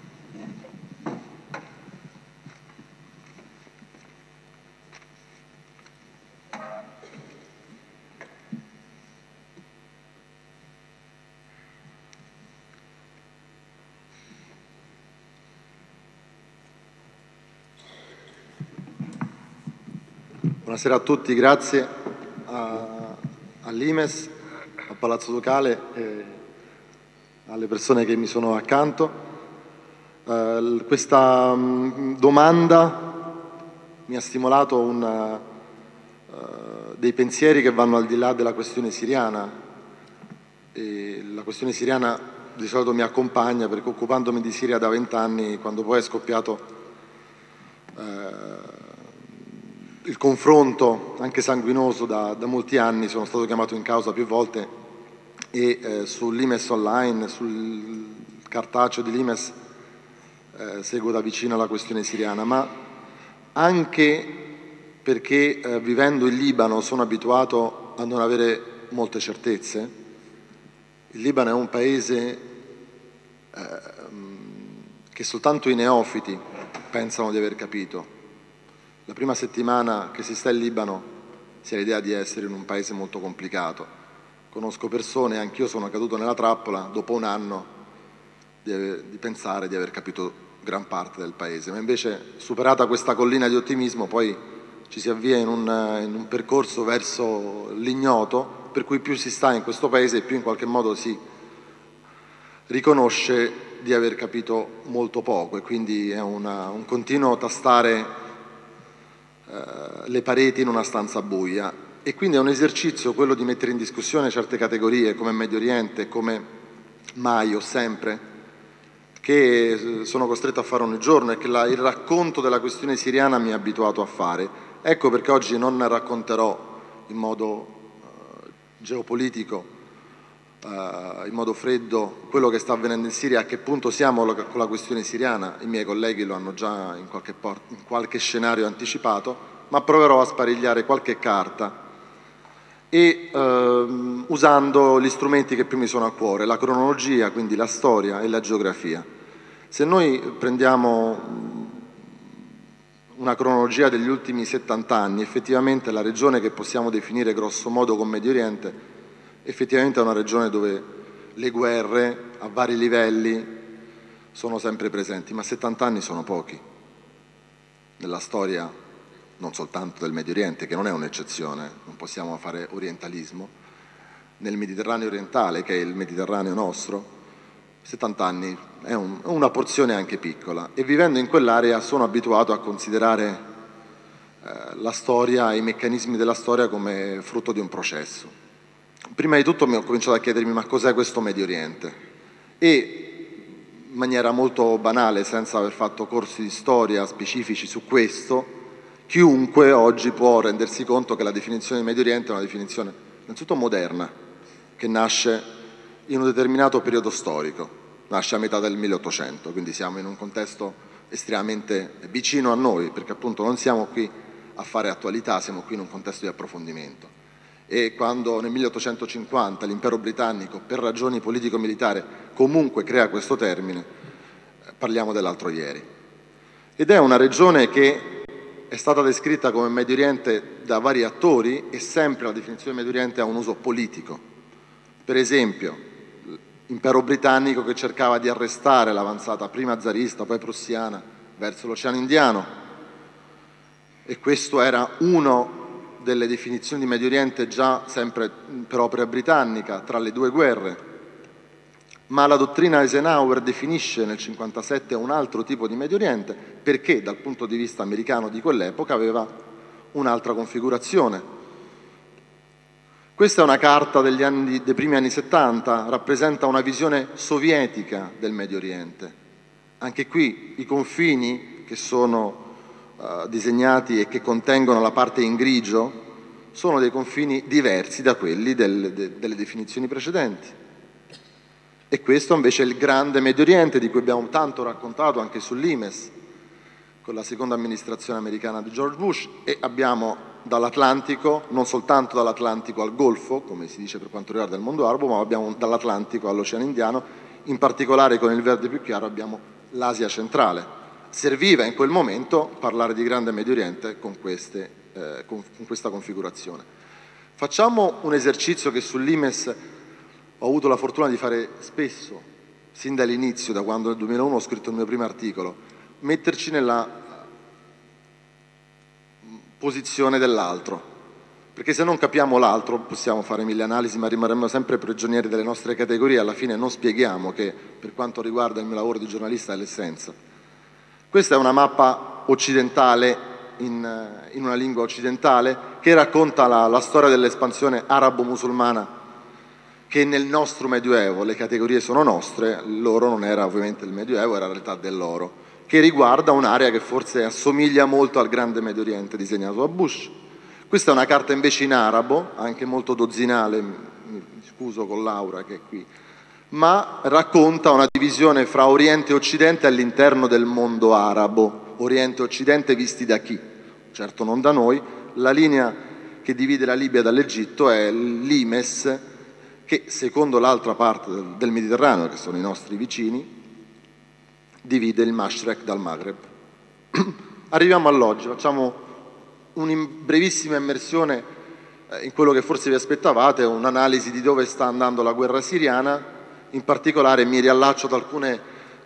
Buonasera a tutti, grazie all'Imes, a Palazzo Ducale e alle persone che mi sono accanto. Uh, questa um, domanda mi ha stimolato una, uh, dei pensieri che vanno al di là della questione siriana. E la questione siriana di solito mi accompagna perché occupandomi di Siria da vent'anni, quando poi è scoppiato uh, il confronto, anche sanguinoso, da, da, molti anni, sono stato chiamato in causa più volte e eh, sull'Imes online, sul cartaceo di Limes, eh, seguo da vicino la questione siriana, ma anche perché eh, vivendo in Libano sono abituato a non avere molte certezze. Il Libano è un paese ehm, che soltanto i neofiti pensano di aver capito la prima settimana che si sta in Libano si ha l'idea di essere in un paese molto complicato. Conosco persone, anch'io sono caduto nella trappola dopo un anno di, di pensare di aver capito gran parte del paese, ma invece superata questa collina di ottimismo poi ci si avvia in un, in un percorso verso l'ignoto, per cui più si sta in questo paese più in qualche modo si riconosce di aver capito molto poco e quindi è una, un continuo tastare le pareti in una stanza buia e quindi è un esercizio quello di mettere in discussione certe categorie come Medio Oriente, come mai o sempre, che eh, sono costretto a fare ogni giorno e che la, il racconto della questione siriana mi ha abituato a fare. Ecco perché oggi non racconterò in modo uh, geopolitico, in modo freddo, quello che sta avvenendo in Siria, a che punto siamo con la questione siriana, i miei colleghi lo hanno già in qualche, in qualche scenario anticipato, ma proverò a sparigliare qualche carta e ehm, usando gli strumenti che più mi sono a cuore, la cronologia, quindi la storia e la geografia. Se noi prendiamo una cronologia degli ultimi 70 anni, effettivamente la regione che possiamo definire grosso modo come Medio Oriente, effettivamente è una regione dove le guerre a vari livelli sono sempre presenti, ma 70 anni sono pochi nella storia non soltanto del Medio Oriente, che non è un'eccezione, non possiamo fare orientalismo, nel Mediterraneo orientale, che è il Mediterraneo nostro, 70 anni è un, una porzione anche piccola e vivendo in quell'area sono abituato a considerare eh, la storia i meccanismi della storia come frutto di un processo. Prima di tutto mi ho cominciato a chiedermi ma cos'è questo Medio Oriente e in maniera molto banale, senza aver fatto corsi di storia specifici su questo, chiunque oggi può rendersi conto che la definizione di Medio Oriente è una definizione innanzitutto moderna, che nasce in un determinato periodo storico, nasce a metà del 1800, quindi siamo in un contesto estremamente vicino a noi, perché appunto non siamo qui a fare attualità, siamo qui in un contesto di approfondimento. E quando nel 1850 l'impero britannico, per ragioni politico-militari, comunque crea questo termine, parliamo dell'altro ieri. Ed è una regione che è stata descritta come Medio Oriente da vari attori e sempre la definizione Medio Oriente ha un uso politico. Per esempio, l'impero britannico che cercava di arrestare l'avanzata prima zarista, poi prussiana, verso l'Oceano Indiano. E questo era una delle definizioni di Medio Oriente già sempre per opera britannica, tra le due guerre. ma la dottrina Eisenhower definisce nel 1957 un altro tipo di Medio Oriente perché dal punto di vista americano di quell'epoca aveva un'altra configurazione. Questa è una carta anni, dei primi anni 70, rappresenta una visione sovietica del Medio Oriente. Anche qui i confini che sono uh, disegnati e che contengono la parte in grigio sono dei confini diversi da quelli del, de, delle definizioni precedenti. E questo invece è il grande Medio Oriente di cui abbiamo tanto raccontato anche sull'IMES, con la seconda amministrazione americana di George Bush, e abbiamo dall'Atlantico, non soltanto dall'Atlantico al Golfo, come si dice per quanto riguarda il mondo arabo, ma abbiamo dall'Atlantico all'Oceano Indiano, in particolare con il verde più chiaro abbiamo l'Asia centrale. Serviva in quel momento parlare di grande Medio Oriente con, queste, eh, con, con questa configurazione. Facciamo un esercizio che sull'IMES ho avuto la fortuna di fare spesso, sin dall'inizio, da quando nel 2001 ho scritto il mio primo articolo, metterci nella posizione dell'altro. Perché se non capiamo l'altro possiamo fare mille analisi, ma rimarremo sempre prigionieri delle nostre categorie, alla fine non spieghiamo che per quanto riguarda il mio lavoro di giornalista è l'essenza. Questa è una mappa occidentale in, in una lingua occidentale che racconta la, la storia dell'espansione arabo-musulmana che nel nostro Medioevo, le categorie sono nostre, loro non era ovviamente il Medioevo, era la realtà dell'oro, che riguarda un'area che forse assomiglia molto al grande Medio Oriente disegnato da Bush. Questa è una carta invece in arabo, anche molto dozzinale, mi scuso con Laura che è qui, ma racconta una divisione fra Oriente e Occidente all'interno del mondo arabo, Oriente e Occidente visti da chi? Certo non da noi, la linea che divide la Libia dall'Egitto è l'Imes, che secondo l'altra parte del Mediterraneo, che sono i nostri vicini, divide il Mashrek dal Maghreb. (clears throat) Arriviamo all'oggi, facciamo una brevissima immersione eh, in quello che forse vi aspettavate, un'analisi di dove sta andando la guerra siriana, in particolare mi riallaccio ad alcune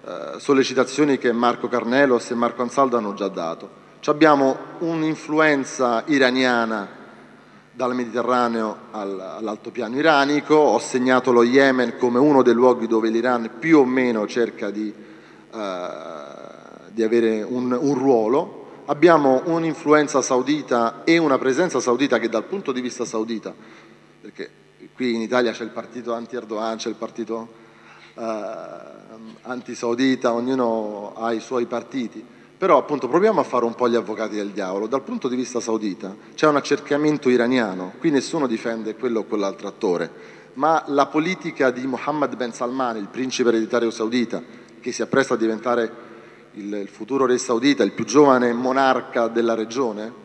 eh, sollecitazioni che Marco Carnelos e Marco Ansaldo hanno già dato. abbiamo un'influenza iraniana dal Mediterraneo all'altopiano iranico, ho segnato lo Yemen come uno dei luoghi dove l'Iran più o meno cerca di, eh, di avere un, un ruolo, abbiamo un'influenza saudita e una presenza saudita che dal punto di vista saudita, perché qui in Italia c'è il partito anti-Erdogan, c'è il partito eh, anti-saudita, ognuno ha i suoi partiti, però appunto proviamo a fare un po' gli avvocati del diavolo. Dal punto di vista saudita c'è un accerchiamento iraniano, qui nessuno difende quello o quell'altro attore, ma la politica di Mohammed Ben Salman, il principe ereditario saudita, che si appresta a diventare il, il futuro re saudita, il più giovane monarca della regione,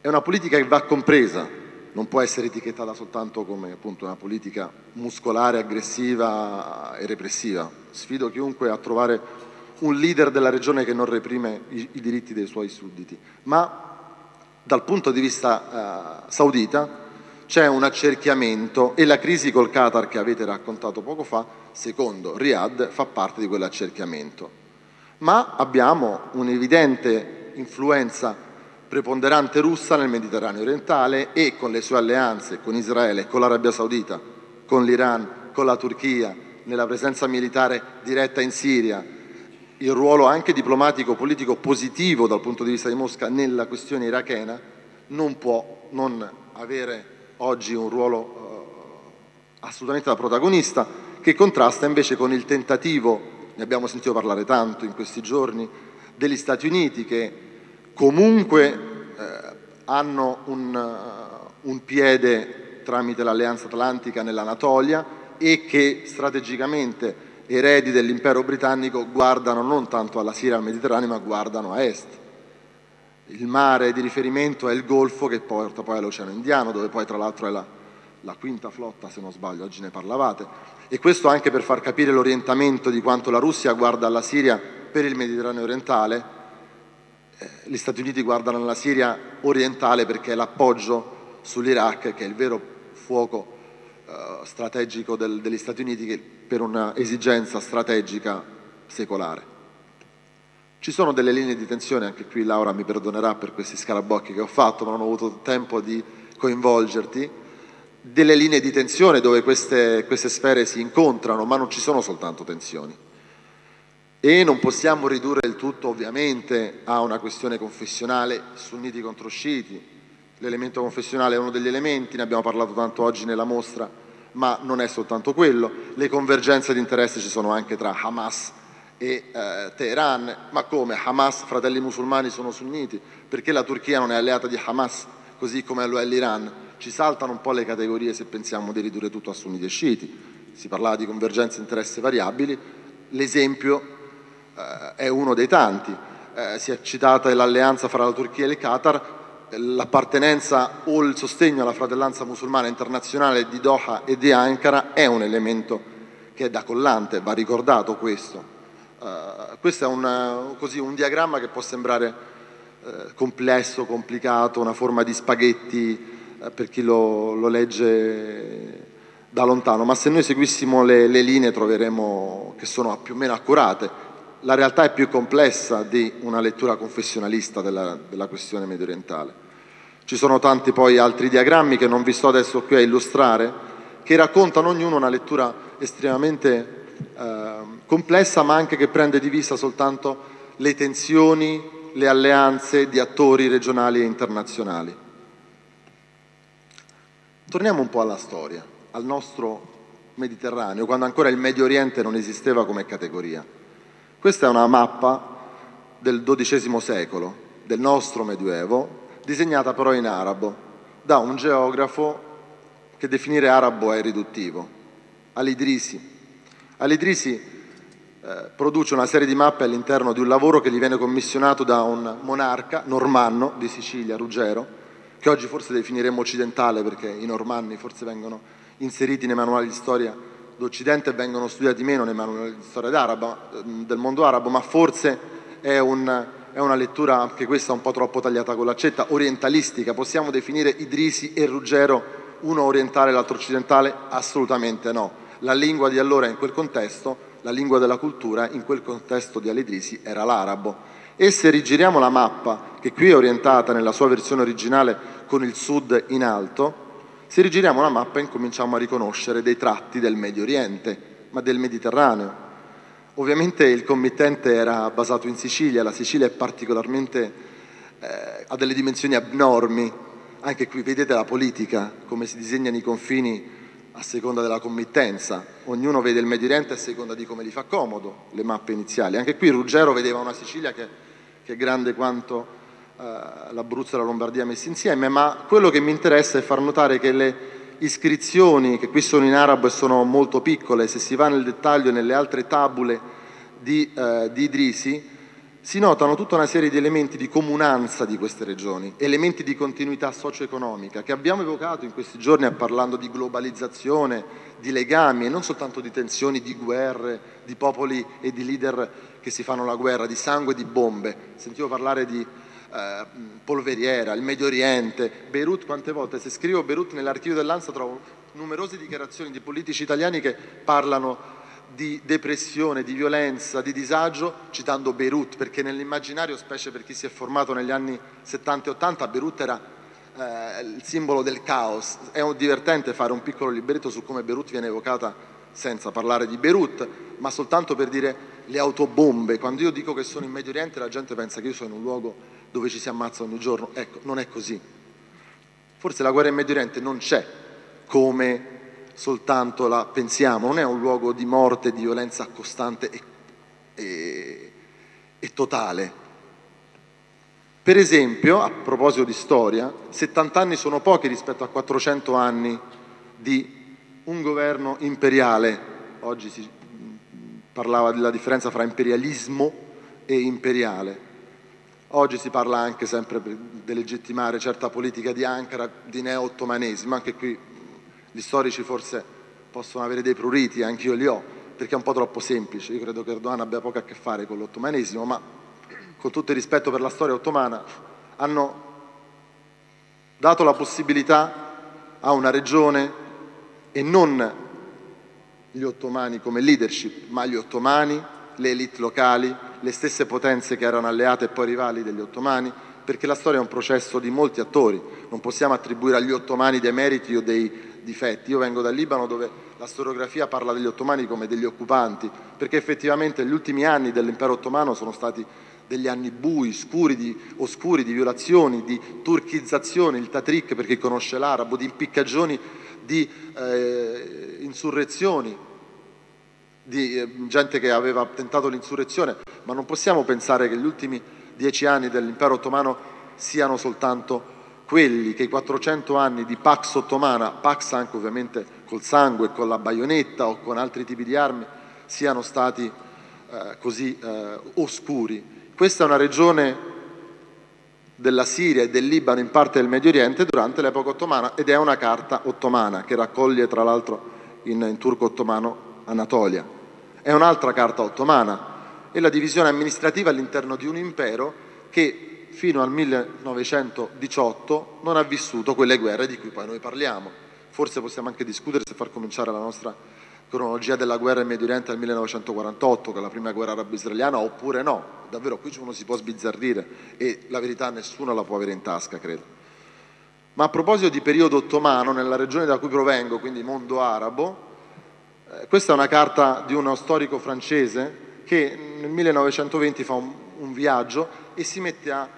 è una politica che va compresa, non può essere etichettata soltanto come appunto, una politica muscolare, aggressiva e repressiva. Sfido chiunque a trovare un leader della regione che non reprime i, i diritti dei suoi sudditi, ma dal punto di vista eh, saudita c'è un accerchiamento e la crisi col Qatar che avete raccontato poco fa, secondo Riyadh, fa parte di quell'accerchiamento. Ma abbiamo un'evidente influenza preponderante russa nel Mediterraneo orientale e con le sue alleanze con Israele, con l'Arabia Saudita, con l'Iran, con la Turchia, nella presenza militare diretta in Siria, il ruolo anche diplomatico politico positivo dal punto di vista di Mosca nella questione irachena non può non avere oggi un ruolo eh, assolutamente da protagonista che contrasta invece con il tentativo, ne abbiamo sentito parlare tanto in questi giorni, degli Stati Uniti che comunque eh, hanno un, uh, un piede tramite l'Alleanza Atlantica nell'Anatolia e che strategicamente eredi dell'impero britannico guardano non tanto alla Siria e al Mediterraneo, ma guardano a est. Il mare di riferimento è il Golfo che porta poi all'Oceano Indiano, dove poi tra l'altro è la, la quinta flotta, se non sbaglio, oggi ne parlavate. E questo anche per far capire l'orientamento di quanto la Russia guarda alla Siria per il Mediterraneo orientale. Eh, gli Stati Uniti guardano alla Siria orientale perché è l'appoggio sull'Iraq, che è il vero fuoco eh, strategico del, degli Stati Uniti per un'esigenza strategica secolare. Ci sono delle linee di tensione, anche qui Laura mi perdonerà per questi scarabocchi che ho fatto, ma non ho avuto tempo di coinvolgerti, delle linee di tensione dove queste, queste sfere si incontrano, ma non ci sono soltanto tensioni. E non possiamo ridurre il tutto ovviamente a una questione confessionale, sunniti contro sciiti. L'elemento confessionale è uno degli elementi, ne abbiamo parlato tanto oggi nella mostra, ma non è soltanto quello. Le convergenze di interesse ci sono anche tra Hamas e eh, Teheran, ma come Hamas, fratelli musulmani, sono sunniti? Perché la Turchia non è alleata di Hamas, così come lo è l'Iran? Ci saltano un po' le categorie se pensiamo di ridurre tutto a sunniti e sciiti. Si parlava di convergenze di interesse variabili, l'esempio è uno dei tanti. Eh, si è citata l'alleanza fra la Turchia e il Qatar, l'appartenenza o il sostegno alla fratellanza musulmana internazionale di Doha e di Ankara è un elemento che è da collante, va ricordato questo. Uh, questo è un, così, un, diagramma che può sembrare uh, complesso, complicato, una forma di spaghetti uh, per chi lo, lo, legge da lontano, ma se noi seguissimo le, le linee troveremo che sono più o meno accurate la realtà è più complessa di una lettura confessionalista della, della questione medio orientale. Ci sono tanti poi altri diagrammi che non vi sto adesso qui a illustrare, che raccontano ognuno una lettura estremamente eh, complessa, ma anche che prende di vista soltanto le tensioni, le alleanze di attori regionali e internazionali. Torniamo un po' alla storia, al nostro Mediterraneo, quando ancora il Medio Oriente non esisteva come categoria. Questa è una mappa del XII secolo, del nostro Medioevo, disegnata però in arabo, da un geografo che definire arabo è riduttivo, Al-Idrisi. Al-Idrisi eh, produce una serie di mappe all'interno di un lavoro che gli viene commissionato da un monarca normanno di Sicilia, Ruggero, che oggi forse definiremo occidentale perché i normanni forse vengono inseriti nei manuali di storia d'Occidente vengono studiati meno nei manuali di storia d'araba, del mondo arabo, ma forse è, un, è, una lettura anche questa un po' troppo tagliata con l'accetta, orientalistica. Possiamo definire Idrisi e Ruggero uno orientale e l'altro occidentale? Assolutamente no. La lingua di allora in quel contesto, la lingua della cultura in quel contesto di Al-Idrisi era l'arabo. E se rigiriamo la mappa, che qui è orientata nella sua versione originale con il sud in alto, se rigiriamo la mappa incominciamo a riconoscere dei tratti del Medio Oriente, ma del Mediterraneo. Ovviamente il committente era basato in Sicilia, la Sicilia è particolarmente, eh, ha delle dimensioni abnormi, anche qui vedete la politica, come si disegnano i confini a seconda della committenza, ognuno vede il Medio Oriente a seconda di come gli fa comodo, le mappe iniziali. Anche qui Ruggero vedeva una Sicilia che, che è grande quanto l'Abruzzo e la Lombardia messi insieme, ma quello che mi interessa è far notare che le iscrizioni, che qui sono in arabo e sono molto piccole, se si va nel dettaglio nelle altre tabule di, eh, di Idrisi, si notano tutta una serie di elementi di comunanza di queste regioni, elementi di continuità socio-economica che abbiamo evocato in questi giorni parlando di globalizzazione, di legami e non soltanto di tensioni, di guerre, di popoli e di leader che si fanno la guerra, di sangue e di bombe. Sentivo parlare di eh, polveriera, il Medio Oriente, Beirut, quante volte se scrivo Beirut nell'archivio dell'Ansa trovo numerose dichiarazioni di politici italiani che parlano di depressione, di violenza, di disagio, citando Beirut, perché nell'immaginario, specie per chi si è formato negli anni 70 e 80, Beirut era eh, il simbolo del caos. È divertente fare un piccolo libretto su come Beirut viene evocata senza parlare di Beirut, ma soltanto per dire le autobombe. Quando io dico che sono in Medio Oriente la gente pensa che io sono in un luogo dove ci si ammazza ogni giorno. Ecco, non è così. Forse la guerra in Medio Oriente non c'è come soltanto la pensiamo, non è un luogo di morte, di violenza costante e, e, e totale. Per esempio, a proposito di storia, 70 anni sono pochi rispetto a 400 anni di un governo imperiale. Oggi si parlava della differenza fra imperialismo e imperiale. Oggi si parla anche sempre per delegittimare certa politica di Ankara, di neo-ottomanesimo, anche qui gli storici forse possono avere dei pruriti, anche io li ho, perché è un po' troppo semplice. Io credo che Erdogan abbia poco a che fare con l'ottomanesimo, ma con tutto il rispetto per la storia ottomana, hanno dato la possibilità a una regione e non gli ottomani come leadership, ma gli ottomani, le elite locali, le stesse potenze che erano alleate e poi rivali degli ottomani, perché la storia è un processo di molti attori, non possiamo attribuire agli ottomani dei meriti o dei, difetti. Io vengo dal Libano dove la storiografia parla degli ottomani come degli occupanti, perché effettivamente gli ultimi anni dell'impero ottomano sono stati degli anni bui, scuri di, oscuri, di violazioni, di turchizzazione, il Tatrik per chi conosce l'arabo, di impiccagioni, di eh, insurrezioni, di eh, gente che aveva tentato l'insurrezione, ma non possiamo pensare che gli ultimi dieci anni dell'impero ottomano siano soltanto quelli che i 400 anni di Pax ottomana, Pax anche ovviamente col sangue, con la baionetta o con altri tipi di armi, siano stati eh, così eh, oscuri. Questa è una regione della Siria e del Libano, in parte del Medio Oriente, durante l'epoca ottomana ed è una carta ottomana che raccoglie tra l'altro in, in turco ottomano Anatolia. È un'altra carta ottomana, è la divisione amministrativa all'interno di un impero che fino al 1918 non ha vissuto quelle guerre di cui poi noi parliamo. Forse possiamo anche discutere se far cominciare la nostra cronologia della guerra in Medio Oriente al 1948, che è la prima guerra arabo-israeliana, oppure no. Davvero qui uno si può sbizzarrire e la verità nessuno la può avere in tasca, credo. Ma a proposito di periodo ottomano, nella regione da cui provengo, quindi mondo arabo, eh, questa è una carta di uno storico francese che nel 1920 fa un, un viaggio e si mette a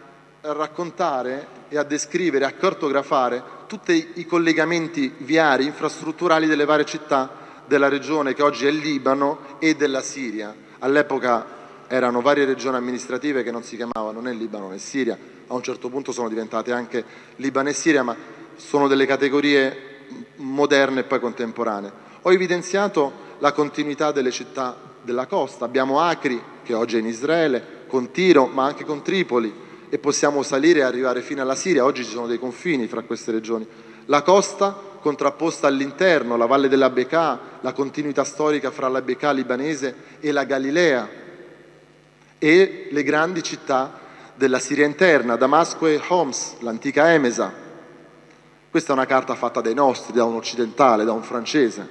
raccontare e a descrivere, a cartografare tutti i collegamenti viari, infrastrutturali delle varie città della regione che oggi è il Libano e della Siria. All'epoca erano varie regioni amministrative che non si chiamavano né Libano né Siria, a un certo punto sono diventate anche Libano e Siria, ma sono delle categorie moderne e poi contemporanee. Ho evidenziato la continuità delle città della costa, abbiamo Acri, che oggi è in Israele, con Tiro, ma anche con Tripoli, e possiamo salire e arrivare fino alla Siria, oggi ci sono dei confini fra queste regioni. La costa contrapposta all'interno, la valle della Bekaa, la continuità storica fra la Bekaa libanese e la Galilea e le grandi città della Siria interna, Damasco e Homs, l'antica Emesa. Questa è una carta fatta dai nostri, da un occidentale, da un francese.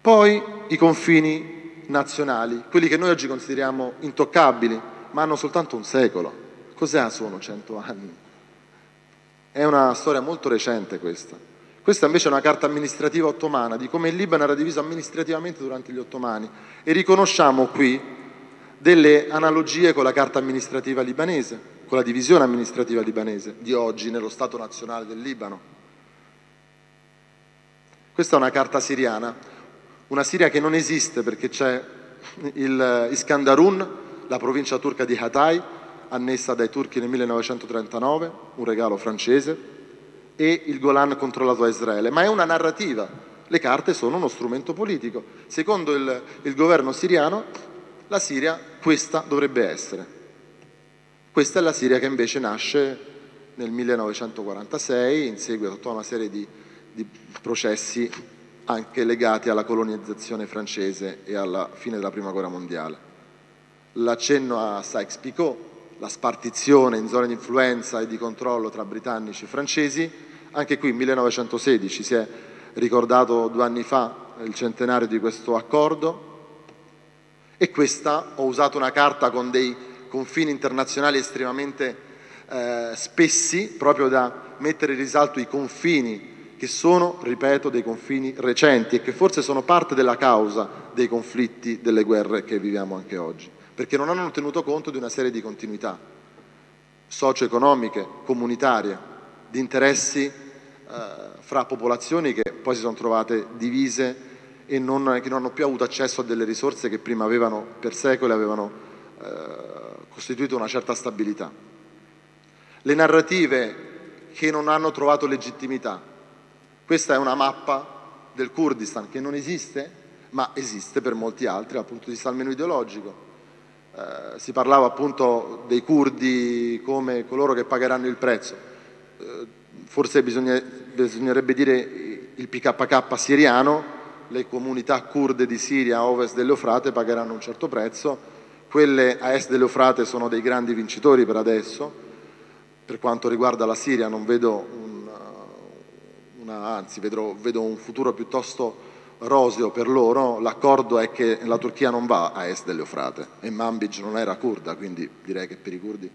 Poi i confini nazionali, quelli che noi oggi consideriamo intoccabili, ma hanno soltanto un secolo. Cos'è sono cento anni? È una storia molto recente questa. Questa invece è una carta amministrativa ottomana di come il Libano era diviso amministrativamente durante gli ottomani e riconosciamo qui delle analogie con la carta amministrativa libanese, con la divisione amministrativa libanese di oggi nello Stato nazionale del Libano. Questa è una carta siriana, una Siria che non esiste perché c'è il Iskandarun, la provincia turca di Hatay, annessa dai turchi nel 1939, un regalo francese, e il Golan controllato da Israele, ma è una narrativa. Le carte sono uno strumento politico. Secondo il, il governo siriano, la Siria questa dovrebbe essere. Questa è la Siria che invece nasce nel 1946 in seguito a tutta una serie di, di processi anche legati alla colonizzazione francese e alla fine della Prima Guerra Mondiale. L'accenno a Sykes-Picot, la spartizione in zone di influenza e di controllo tra britannici e francesi. Anche qui 1916 si è ricordato due anni fa il centenario di questo accordo e questa ho usato una carta con dei confini internazionali estremamente eh, spessi proprio da mettere in risalto i confini che sono, ripeto, dei confini recenti e che forse sono parte della causa dei conflitti, delle guerre che viviamo anche oggi perché non hanno tenuto conto di una serie di continuità socio-economiche, comunitarie, di interessi eh, fra popolazioni che poi si sono trovate divise e non, che non hanno più avuto accesso a delle risorse che prima avevano per secoli avevano eh, costituito una certa stabilità. Le narrative che non hanno trovato legittimità. Questa è una mappa del Kurdistan che non esiste, ma esiste per molti altri dal punto di vista almeno ideologico. Eh, si parlava appunto dei curdi come coloro che pagheranno il prezzo. Eh, forse bisogna, bisognerebbe dire il PKK siriano, le comunità kurde di Siria a ovest dell'Eufrate pagheranno un certo prezzo, quelle a est dell'Eufrate sono dei grandi vincitori per adesso, per quanto riguarda la Siria non vedo un, una, anzi vedo, vedo un futuro piuttosto roseo per loro, l'accordo è che la Turchia non va a est dell'Eufrate e Manbij non era kurda, quindi direi che per i kurdi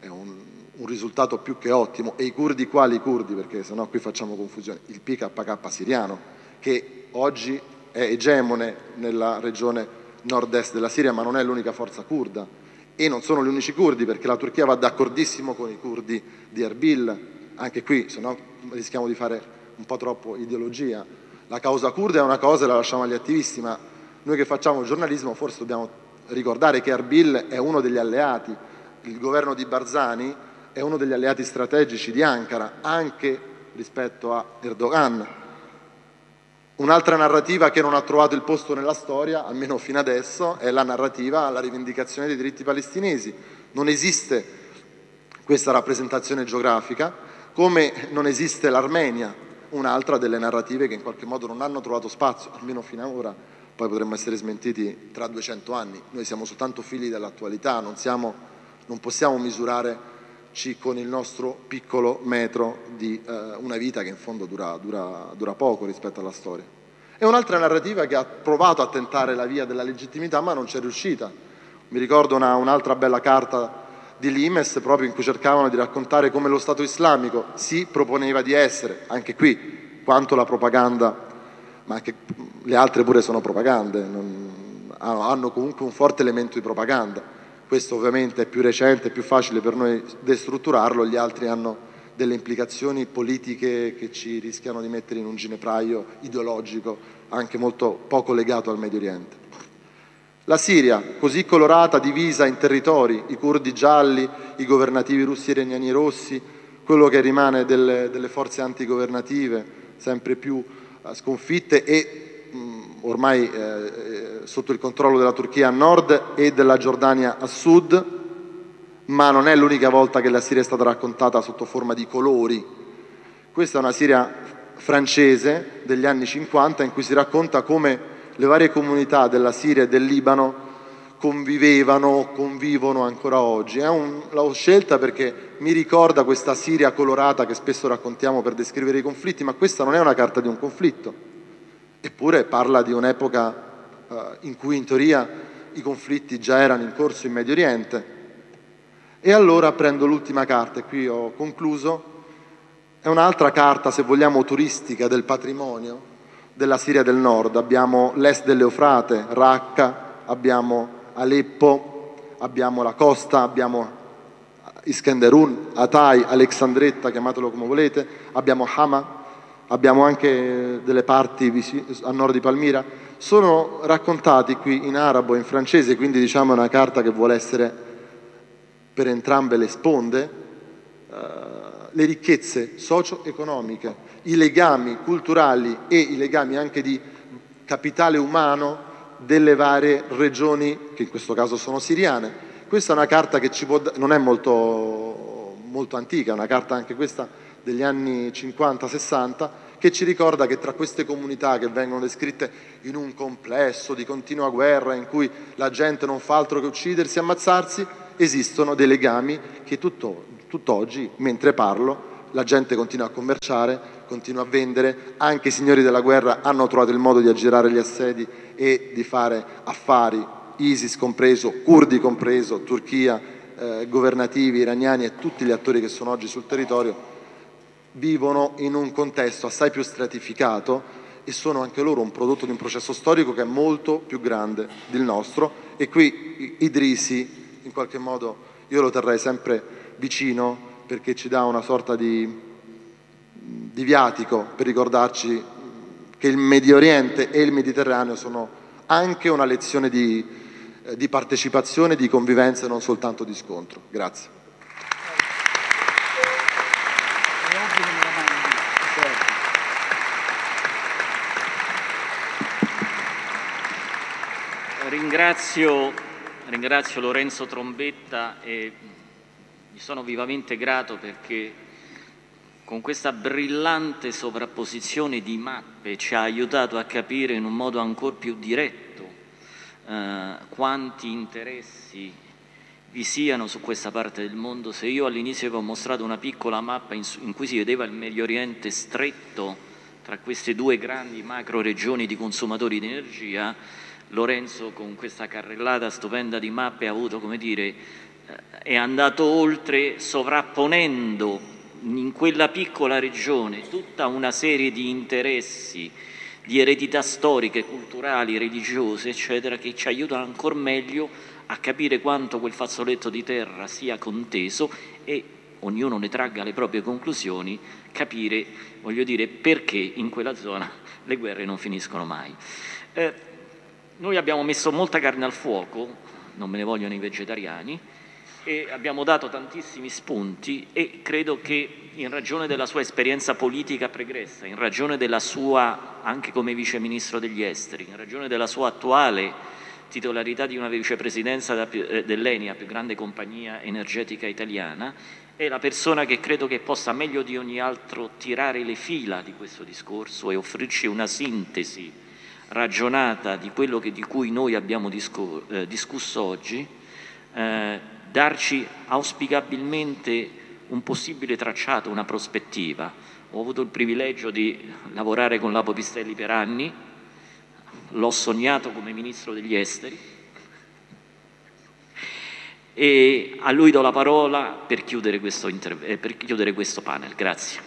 è un, un risultato più che ottimo. E i curdi quali curdi? Perché sennò qui facciamo confusione. Il PKK siriano, che oggi è egemone nella regione nord-est della Siria, ma non è l'unica forza kurda. E non sono gli unici curdi, perché la Turchia va d'accordissimo con i curdi di Erbil. Anche qui, se no rischiamo di fare un po' troppo ideologia. La causa kurda è una cosa e la lasciamo agli attivisti, ma noi che facciamo giornalismo forse dobbiamo ricordare che Erbil è uno degli alleati. Il governo di Barzani è uno degli alleati strategici di Ankara, anche rispetto a Erdogan. Un'altra narrativa che non ha trovato il posto nella storia, almeno fino adesso, è la narrativa alla rivendicazione dei diritti palestinesi. Non esiste questa rappresentazione geografica, come non esiste l'Armenia, un'altra delle narrative che in qualche modo non hanno trovato spazio, almeno fino ad ora, poi potremmo essere smentiti tra 200 anni. Noi siamo soltanto figli dell'attualità, non, non possiamo misurare con il nostro piccolo metro di eh, una vita che in fondo dura, dura, dura poco rispetto alla storia. È un'altra narrativa che ha provato a tentare la via della legittimità ma non ci è riuscita. Mi ricordo una, un'altra bella carta di Limes proprio in cui cercavano di raccontare come lo Stato islamico si proponeva di essere, anche qui, quanto la propaganda, ma anche le altre pure sono propagande, non, hanno comunque un forte elemento di propaganda questo ovviamente è più recente, è più facile per noi destrutturarlo, gli altri hanno delle implicazioni politiche che ci rischiano di mettere in un ginepraio ideologico anche molto poco legato al Medio Oriente. La Siria, così colorata, divisa in territori, i curdi gialli, i governativi russi e iraniani rossi, quello che rimane delle, delle forze antigovernative sempre più uh, sconfitte e mh, ormai eh, sotto il controllo della Turchia a nord e della Giordania a sud, ma non è l'unica volta che la Siria è stata raccontata sotto forma di colori. Questa è una Siria francese degli anni 50 in cui si racconta come le varie comunità della Siria e del Libano convivevano, convivono ancora oggi. Un, l'ho scelta perché mi ricorda questa Siria colorata che spesso raccontiamo per descrivere i conflitti, ma questa non è una carta di un conflitto eppure parla di un'epoca eh, in cui in teoria i conflitti già erano in corso in Medio Oriente. E allora prendo l'ultima carta, e qui ho concluso, è un'altra carta, se vogliamo, turistica del patrimonio della Siria del Nord. Abbiamo l'est dell'Eufrate, Raqqa, abbiamo Aleppo, abbiamo la costa, abbiamo Iskenderun, Atai, Alexandretta, chiamatelo come volete, abbiamo Hama, abbiamo anche delle parti a nord di Palmira, sono raccontati qui in arabo e in francese, quindi diciamo una carta che vuole essere per entrambe le sponde, uh, le ricchezze socio-economiche, i legami culturali e i legami anche di capitale umano delle varie regioni, che in questo caso sono siriane. Questa è una carta che ci può, non è molto, molto antica, è una carta anche questa degli anni 50-60 che ci ricorda che tra queste comunità che vengono descritte in un complesso di continua guerra in cui la gente non fa altro che uccidersi e ammazzarsi, esistono dei legami che tutto, tutt'oggi, mentre parlo, la gente continua a commerciare, continua a vendere, anche i signori della guerra hanno trovato il modo di aggirare gli assedi e di fare affari, ISIS compreso, curdi compreso, Turchia, eh, governativi, iraniani e tutti gli attori che sono oggi sul territorio vivono in un contesto assai più stratificato e sono anche loro un prodotto di un processo storico che è molto più grande del nostro. E qui Idrisi in qualche modo io lo terrei sempre vicino perché ci dà una sorta di, di viatico per ricordarci che il Medio Oriente e il Mediterraneo sono anche una lezione di, eh, di partecipazione, di convivenza e non soltanto di scontro. Grazie. Ringrazio, ringrazio, Lorenzo Trombetta e gli sono vivamente grato perché con questa brillante sovrapposizione di mappe ci ha aiutato a capire in un modo ancora più diretto eh, quanti interessi vi siano su questa parte del mondo. Se io all'inizio avevo mostrato una piccola mappa in, in cui si vedeva il Medio Oriente stretto tra queste due grandi macro regioni di consumatori di energia, Lorenzo con questa carrellata stupenda di mappe ha avuto, come dire, eh, è andato oltre sovrapponendo in quella piccola regione tutta una serie di interessi, di eredità storiche, culturali, religiose, eccetera, che ci aiutano ancora meglio a capire quanto quel fazzoletto di terra sia conteso e ognuno ne tragga le proprie conclusioni, capire, voglio dire, perché in quella zona le guerre non finiscono mai. Eh, noi abbiamo messo molta carne al fuoco, non me ne vogliono i vegetariani, e abbiamo dato tantissimi spunti e credo che in ragione della sua esperienza politica pregressa, in ragione della sua, anche come Vice Ministro degli Esteri, in ragione della sua attuale titolarità di una vicepresidenza eh, dell'ENI, più grande compagnia energetica italiana, è la persona che credo che possa meglio di ogni altro tirare le fila di questo discorso e offrirci una sintesi ragionata di quello che, di cui noi abbiamo discor- eh, discusso oggi, eh, darci auspicabilmente un possibile tracciato, una prospettiva. Ho avuto il privilegio di lavorare con Lapo Pistelli per anni, l'ho sognato come Ministro degli Esteri e a lui do la parola per chiudere questo, eh, per chiudere questo panel. Grazie.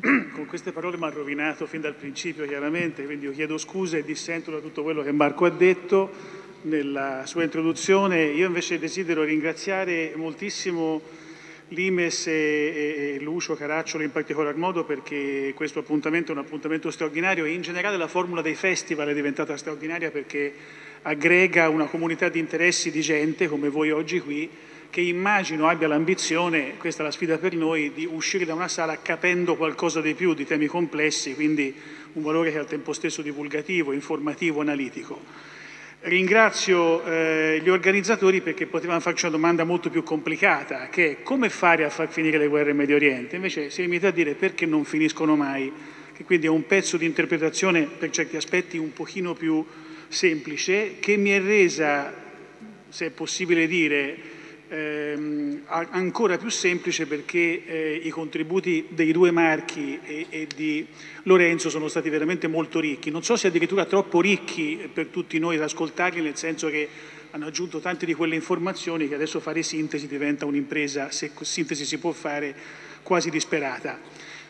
Con queste parole mi ha rovinato fin dal principio chiaramente, quindi io chiedo scusa e dissento da tutto quello che Marco ha detto nella sua introduzione. Io invece desidero ringraziare moltissimo Limes e, e, Lucio Caracciolo in particolar modo perché questo appuntamento è un appuntamento straordinario e in generale la formula dei festival è diventata straordinaria perché aggrega una comunità di interessi di gente come voi oggi qui che immagino abbia l'ambizione, questa è la sfida per noi, di uscire da una sala capendo qualcosa di più di temi complessi, quindi un valore che è al tempo stesso divulgativo, informativo, analitico. Ringrazio eh, gli organizzatori perché potevano farci una domanda molto più complicata, che è come fare a far finire le guerre in Medio Oriente. Invece si limita a dire perché non finiscono mai, che quindi è un pezzo di interpretazione per certi aspetti un pochino più semplice, che mi è resa, se è possibile dire, ehm, ancora più semplice perché eh, i contributi dei due Marchi e, e, di Lorenzo sono stati veramente molto ricchi, non so se addirittura troppo ricchi per tutti noi ad ascoltarli, nel senso che hanno aggiunto tante di quelle informazioni che adesso fare sintesi diventa un'impresa, se sintesi si può fare, quasi disperata.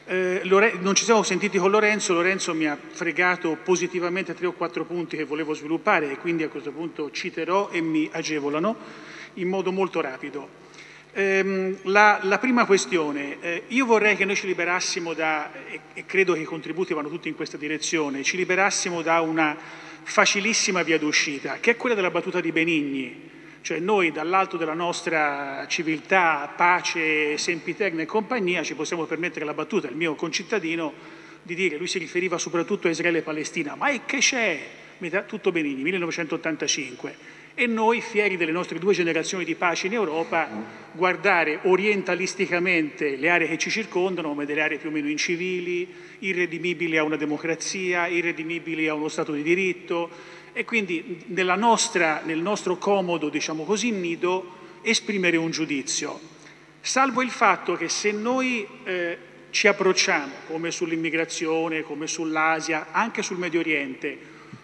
Eh, non ci siamo sentiti con Lorenzo, Lorenzo mi ha fregato positivamente tre o quattro punti che volevo sviluppare e quindi a questo punto citerò e mi agevolano in modo molto rapido. Ehm, la, la, prima questione, eh, io vorrei che noi ci liberassimo da, e, e credo che i contributi vanno tutti in questa direzione, ci liberassimo da una facilissima via d'uscita, che è quella della battuta di Benigni, cioè noi dall'alto della nostra civiltà, pace, sempiterna e compagnia ci possiamo permettere la battuta, il mio concittadino, di dire, lui si riferiva soprattutto a Israele e Palestina, ma che c'è? Tutto Benigni, 1985 e noi, fieri delle nostre due generazioni di pace in Europa, guardare orientalisticamente le aree che ci circondano come delle aree più o meno incivili, irredimibili a una democrazia, irredimibili a uno Stato di diritto e quindi nostra, nel nostro comodo, diciamo così, nido, esprimere un giudizio. Salvo il fatto che se noi eh, ci approcciamo, come sull'immigrazione, come sull'Asia, anche sul Medio Oriente,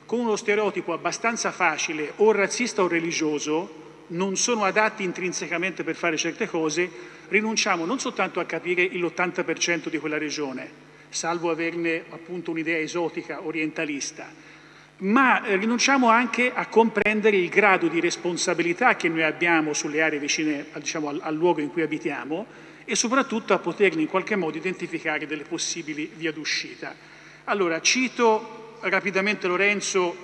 con uno stereotipo abbastanza facile, o razzista o religioso, non sono adatti intrinsecamente per fare certe cose, rinunciamo non soltanto a capire l'80% di quella regione, salvo averne appunto un'idea esotica, orientalista, ma rinunciamo anche a comprendere il grado di responsabilità che noi abbiamo sulle aree vicine diciamo, al, al luogo in cui abitiamo e soprattutto a poterne in qualche modo identificare delle possibili vie d'uscita. Allora, cito rapidamente Lorenzo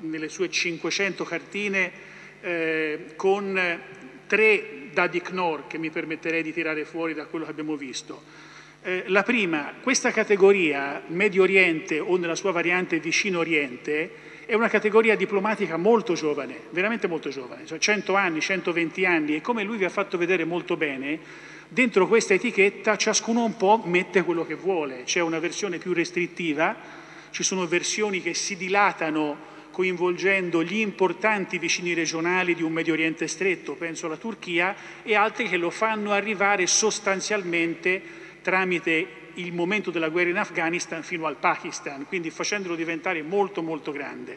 nelle sue 500 cartine eh, con tre da Dicnor che mi permetterei di tirare fuori da quello che abbiamo visto. Eh, la prima, questa categoria Medio Oriente o nella sua variante Vicino Oriente è una categoria diplomatica molto giovane, veramente molto giovane, cioè 100 anni, 120 anni e come lui vi ha fatto vedere molto bene, dentro questa etichetta ciascuno un po' mette quello che vuole, c'è una versione più restrittiva ci sono versioni che si dilatano coinvolgendo gli importanti vicini regionali di un Medio Oriente stretto, penso alla Turchia, e altri che lo fanno arrivare sostanzialmente tramite il momento della guerra in Afghanistan fino al Pakistan, quindi facendolo diventare molto molto grande.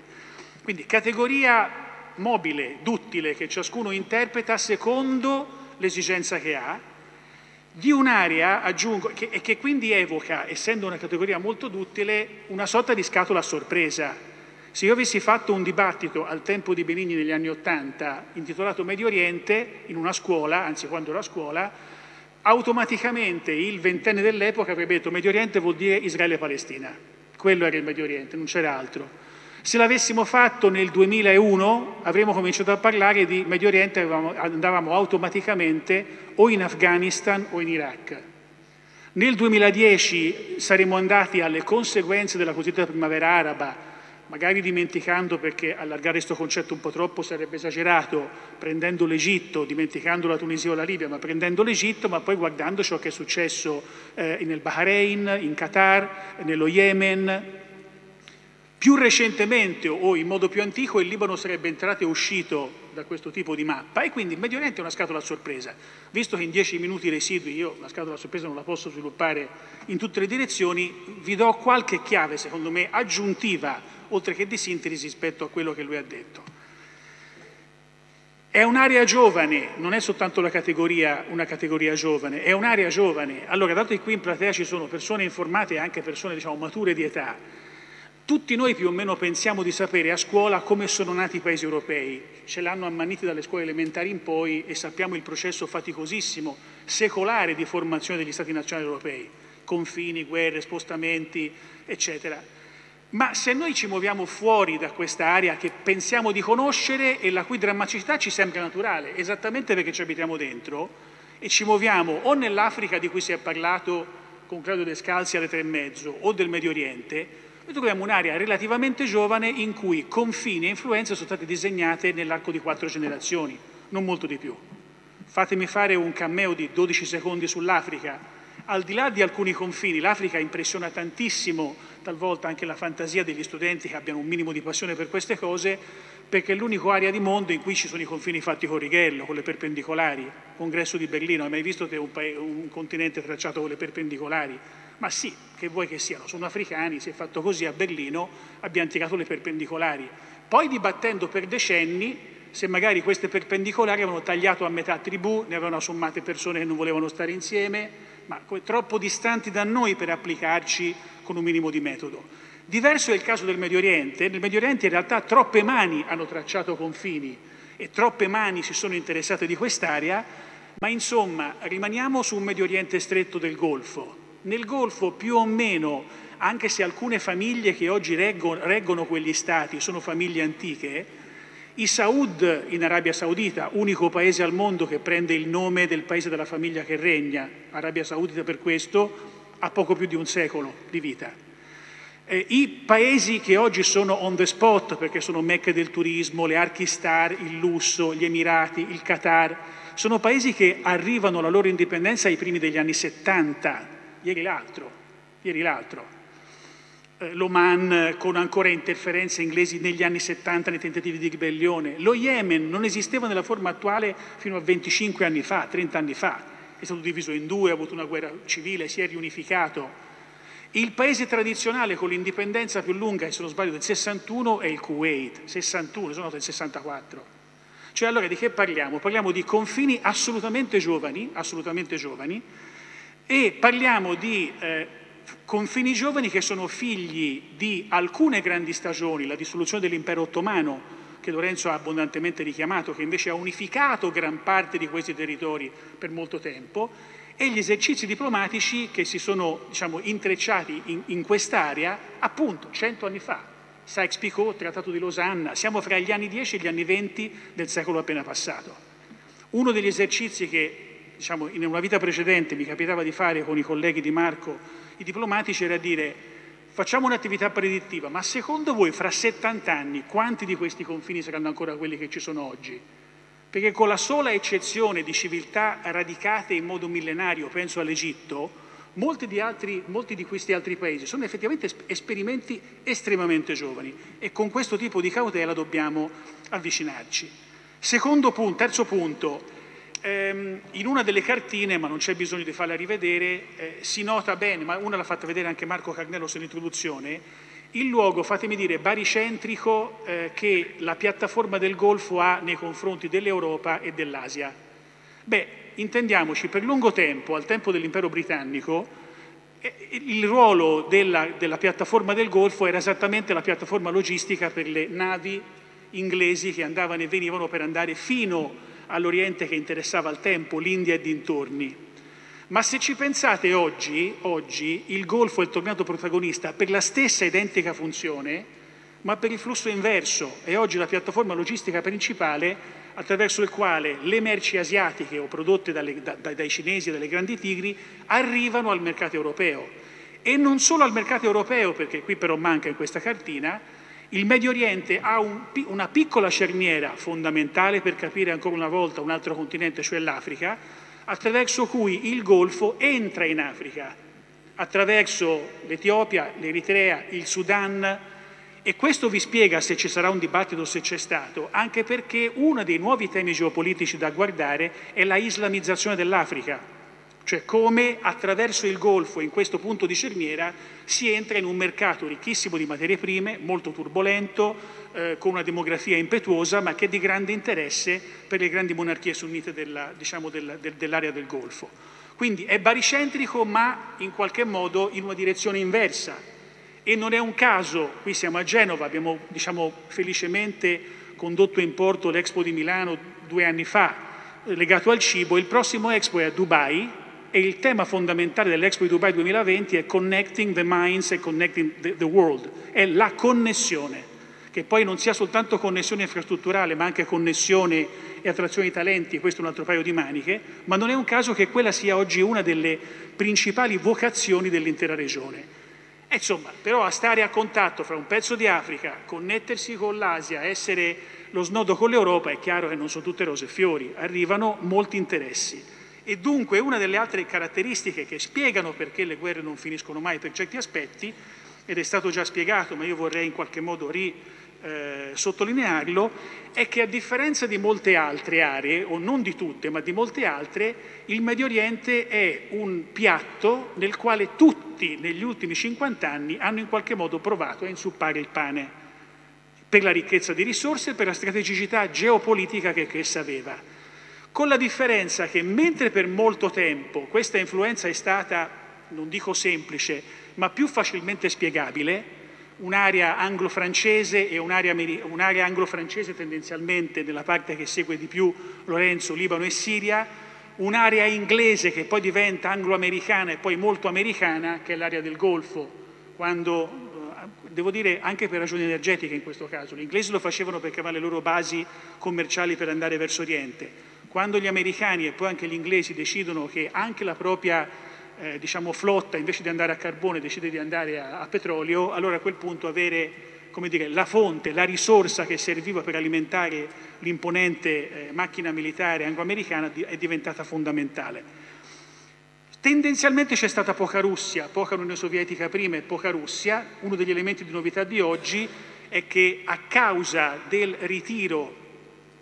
Quindi categoria mobile, duttile, che ciascuno interpreta secondo l'esigenza che ha, di un'area, aggiungo, che, che quindi evoca, essendo una categoria molto duttile, una sorta di scatola sorpresa. Se io avessi fatto un dibattito al tempo di Benigni negli anni Ottanta, intitolato Medio Oriente, in una scuola, anzi quando ero a scuola, automaticamente il ventenne dell'epoca avrebbe detto Medio Oriente vuol dire Israele e Palestina. Quello era il Medio Oriente, non c'era altro. Se l'avessimo fatto nel 2001 avremmo cominciato a parlare di Medio Oriente e andavamo automaticamente o in Afghanistan o in Iraq. Nel 2010 saremmo andati alle conseguenze della cosiddetta primavera araba, magari dimenticando perché allargare questo concetto un po' troppo sarebbe esagerato, prendendo l'Egitto, dimenticando la Tunisia o la Libia, ma prendendo l'Egitto, ma poi guardando ciò che è successo eh, nel Bahrain, in Qatar, nello Yemen, più recentemente o in modo più antico il Libano sarebbe entrato e uscito da questo tipo di mappa e quindi il Medio Oriente è una scatola a sorpresa. Visto che in dieci minuti residui io la scatola a sorpresa non la posso sviluppare in tutte le direzioni, vi do qualche chiave, secondo me, aggiuntiva, oltre che di sintesi rispetto a quello che lui ha detto. È un'area giovane, non è soltanto categoria, una categoria giovane, è un'area giovane. Allora, dato che qui in platea ci sono persone informate e anche persone diciamo, mature di età, tutti noi più o meno pensiamo di sapere a scuola come sono nati i paesi europei, ce l'hanno ammanniti dalle scuole elementari in poi e sappiamo il processo faticosissimo, secolare di formazione degli Stati nazionali europei, confini, guerre, spostamenti, eccetera. Ma se noi ci muoviamo fuori da questa area che pensiamo di conoscere e la cui drammaticità ci sembra naturale, esattamente perché ci abitiamo dentro, e ci muoviamo o nell'Africa di cui si è parlato con Claudio Descalzi alle tre e mezzo o del Medio Oriente, noi troviamo un'area relativamente giovane in cui confini e influenze sono state disegnate nell'arco di quattro generazioni, non molto di più. Fatemi fare un cameo di 12 secondi sull'Africa. Al di là di alcuni confini, l'Africa impressiona tantissimo, talvolta anche la fantasia degli studenti che abbiano un minimo di passione per queste cose, perché è l'unica area di mondo in cui ci sono i confini fatti con righello, con le perpendicolari. Congresso di Berlino, hai mai visto un, un continente tracciato con le perpendicolari? Ma sì, che vuoi che siano, sono africani, si è fatto così a Berlino, abbiamo tirato le perpendicolari. Poi dibattendo per decenni se magari queste perpendicolari avevano tagliato a metà tribù, ne avevano sommate persone che non volevano stare insieme, ma troppo distanti da noi per applicarci con un minimo di metodo. Diverso è il caso del Medio Oriente. Nel Medio Oriente in realtà troppe mani hanno tracciato confini e troppe mani si sono interessate di quest'area, ma insomma rimaniamo su un Medio Oriente stretto del Golfo. Nel Golfo più o meno, anche se alcune famiglie che oggi reggono, quegli stati sono famiglie antiche, i Saud in Arabia Saudita, unico paese al mondo che prende il nome del paese della famiglia che regna, Arabia Saudita per questo ha poco più di un secolo di vita. Eh, I paesi che oggi sono on the spot, perché sono mecche del turismo, le Archistar, il lusso, gli Emirati, il Qatar, sono paesi che arrivano alla loro indipendenza ai primi degli anni 70, ieri l'altro, ieri l'altro. Eh, L'Oman con ancora interferenze inglesi negli anni 70 nei tentativi di ribellione. Lo Yemen non esisteva nella forma attuale fino a 25 anni fa, 30 anni fa. È stato diviso in due, ha avuto una guerra civile, si è riunificato. Il paese tradizionale con l'indipendenza più lunga, se non sbaglio, del 61 è il Kuwait, 61, sono del 64. Cioè allora di che parliamo? Parliamo di confini assolutamente giovani, assolutamente giovani, e parliamo di eh, confini giovani che sono figli di alcune grandi stagioni, la dissoluzione dell'impero ottomano, che Lorenzo ha abbondantemente richiamato, che invece ha unificato gran parte di questi territori per molto tempo, e gli esercizi diplomatici che si sono diciamo, intrecciati in, in quest'area appunto cento anni fa. Sykes-Picot, Trattato di Losanna, siamo fra gli anni 10 e gli anni 20 del secolo appena passato. Uno degli esercizi che diciamo, in una vita precedente mi capitava di fare con i colleghi di Marco, i diplomatici, era dire facciamo un'attività predittiva, ma secondo voi fra 70 anni quanti di questi confini saranno ancora quelli che ci sono oggi? Perché con la sola eccezione di civiltà radicate in modo millenario, penso all'Egitto, molti di, altri, molti di questi altri paesi sono effettivamente esperimenti estremamente giovani e con questo tipo di cautela dobbiamo avvicinarci. Secondo punto, terzo punto, ehm, in una delle cartine, ma non c'è bisogno di farla rivedere, eh, si nota bene, ma una l'ha fatta vedere anche Marco Carnello nell'introduzione, il luogo, fatemi dire, baricentrico eh, che la piattaforma del Golfo ha nei confronti dell'Europa e dell'Asia. Beh, intendiamoci, per lungo tempo, al tempo dell'impero britannico, eh, il ruolo della, della, piattaforma del Golfo era esattamente la piattaforma logistica per le navi inglesi che andavano e venivano per andare fino all'Oriente che interessava al tempo, l'India e dintorni. Ma se ci pensate oggi, oggi il Golfo è tornato protagonista per la stessa identica funzione, ma per il flusso inverso. È oggi la piattaforma logistica principale attraverso il quale le merci asiatiche o prodotte dalle, da, dai cinesi e dalle grandi tigri arrivano al mercato europeo. E non solo al mercato europeo, perché qui però manca in questa cartina, il Medio Oriente ha un, una piccola cerniera fondamentale per capire ancora una volta un altro continente, cioè l'Africa, attraverso cui il Golfo entra in Africa, attraverso l'Etiopia, l'Eritrea, il Sudan, e questo vi spiega se ci sarà un dibattito, se c'è stato, anche perché uno dei nuovi temi geopolitici da guardare è la islamizzazione dell'Africa cioè come attraverso il Golfo, in questo punto di cerniera, si entra in un mercato ricchissimo di materie prime, molto turbolento, eh, con una demografia impetuosa, ma che è di grande interesse per le grandi monarchie sunnite della, diciamo, del, del, dell'area del Golfo. Quindi è baricentrico, ma in qualche modo in una direzione inversa. E non è un caso, qui siamo a Genova, abbiamo diciamo, felicemente condotto in porto l'Expo di Milano due anni fa, legato al cibo, il prossimo Expo è a Dubai, e il tema fondamentale dell'Expo di Dubai 2020 è Connecting the Minds e Connecting the, the World, è la connessione, che poi non sia soltanto connessione infrastrutturale ma anche connessione e attrazione di talenti, questo è un altro paio di maniche, ma non è un caso che quella sia oggi una delle principali vocazioni dell'intera regione. E insomma, però a stare a contatto fra un pezzo di Africa, connettersi con l'Asia, essere lo snodo con l'Europa, è chiaro che non sono tutte rose e fiori, arrivano molti interessi. E dunque una delle altre caratteristiche che spiegano perché le guerre non finiscono mai per certi aspetti, ed è stato già spiegato, ma io vorrei in qualche modo ri, eh, sottolinearlo, è che a differenza di molte altre aree, o non di tutte, ma di molte altre, il Medio Oriente è un piatto nel quale tutti negli ultimi 50 anni hanno in qualche modo provato a insuppare il pane, per la ricchezza di risorse e per la strategicità geopolitica che essa aveva con la differenza che mentre per molto tempo questa influenza è stata, non dico semplice, ma più facilmente spiegabile, un'area anglo-francese e un'area, un'area anglo-francese tendenzialmente nella parte che segue di più Lorenzo, Libano e Siria, un'area inglese che poi diventa anglo-americana e poi molto americana, che è l'area del Golfo, quando, eh, devo dire anche per ragioni energetiche in questo caso, gli inglesi lo facevano perché avevano le loro basi commerciali per andare verso Oriente, quando gli americani e poi anche gli inglesi decidono che anche la propria eh, diciamo, flotta, invece di andare a carbone, decide di andare a, a petrolio, allora a quel punto avere dire, la fonte, la risorsa che serviva per alimentare l'imponente eh, macchina militare anglo-americana è diventata fondamentale. Tendenzialmente c'è stata poca Russia, poca Unione Sovietica prima e poca Russia. Uno degli elementi di novità di oggi è che a causa del ritiro